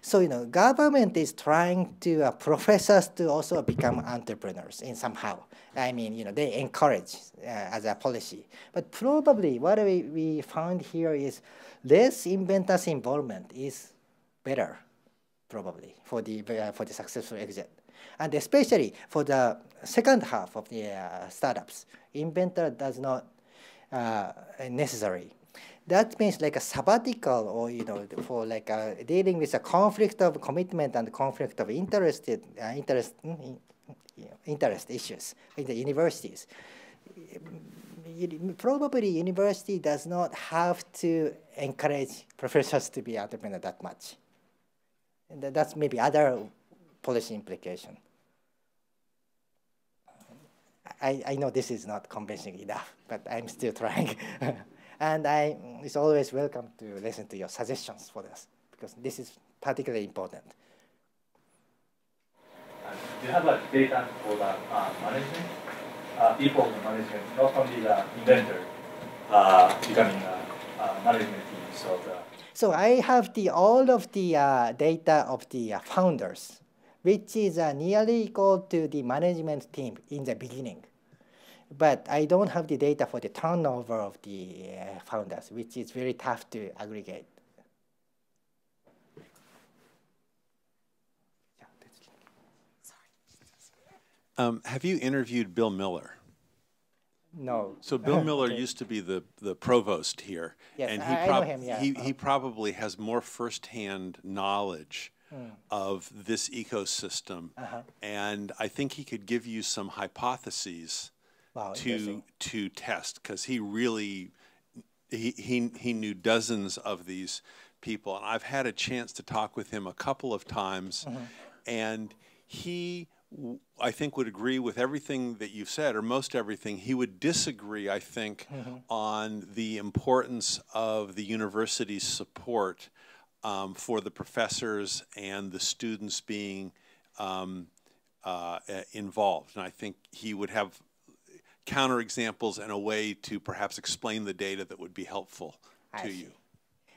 so you know, government is trying to uh, professors to also become entrepreneurs in somehow. I mean, you know, they encourage uh, as a policy. But probably what we, we found here is less inventors involvement is better, probably for the uh, for the successful exit, and especially for the second half of the uh, startups, inventor does not uh, necessary. That means like a sabbatical or, you know, for like uh, dealing with a conflict of commitment and conflict of interest, uh, interest, mm, interest issues in the universities. Probably university does not have to encourage professors to be entrepreneur that much. And that's maybe other policy implication. I, I know this is not convincing enough, but I'm still trying. and I, it's always welcome to listen to your suggestions for this, because this is particularly important. Uh, you have a data for the uh, management, uh, people in the management, not only the inventor uh, becoming a, a management team? So, the so I have the all of the uh, data of the uh, founders which is uh, nearly equal to the management team in the beginning. But I don't have the data for the turnover of the uh, founders, which is very tough to aggregate. Um, have you interviewed Bill Miller? No. So Bill Miller okay. used to be the, the provost here, yes, and he, prob him, yeah. he, he probably has more firsthand knowledge mm. of this ecosystem. Uh-huh. And I think he could give you some hypotheses wow, to to test because he really he, he he knew dozens of these people, and I've had a chance to talk with him a couple of times, mm-hmm. and he. I think would agree with everything that you've said, or most everything. He would disagree, I think, mm-hmm. on the importance of the university's support um, for the professors and the students being um, uh, involved. And I think he would have counterexamples and a way to perhaps explain the data that would be helpful I to see. you.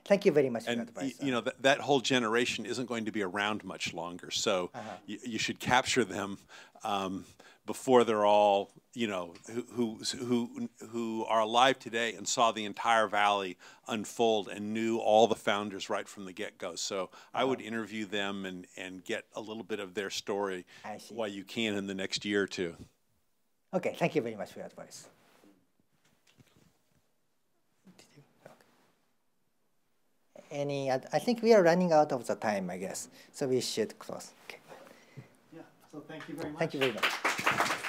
Thank you very much and for advice. you know that, that whole generation isn't going to be around much longer, so uh-huh. you, you should capture them um, before they're all you know who, who who are alive today and saw the entire valley unfold and knew all the founders right from the get-go so uh-huh. i would uh-huh. interview them and and get a little bit of their story while you can in the next year or two okay thank you very much for your advice. Any i think we are running out of the time i guess. So we should close. Okay. Yeah so thank you very much thank you very much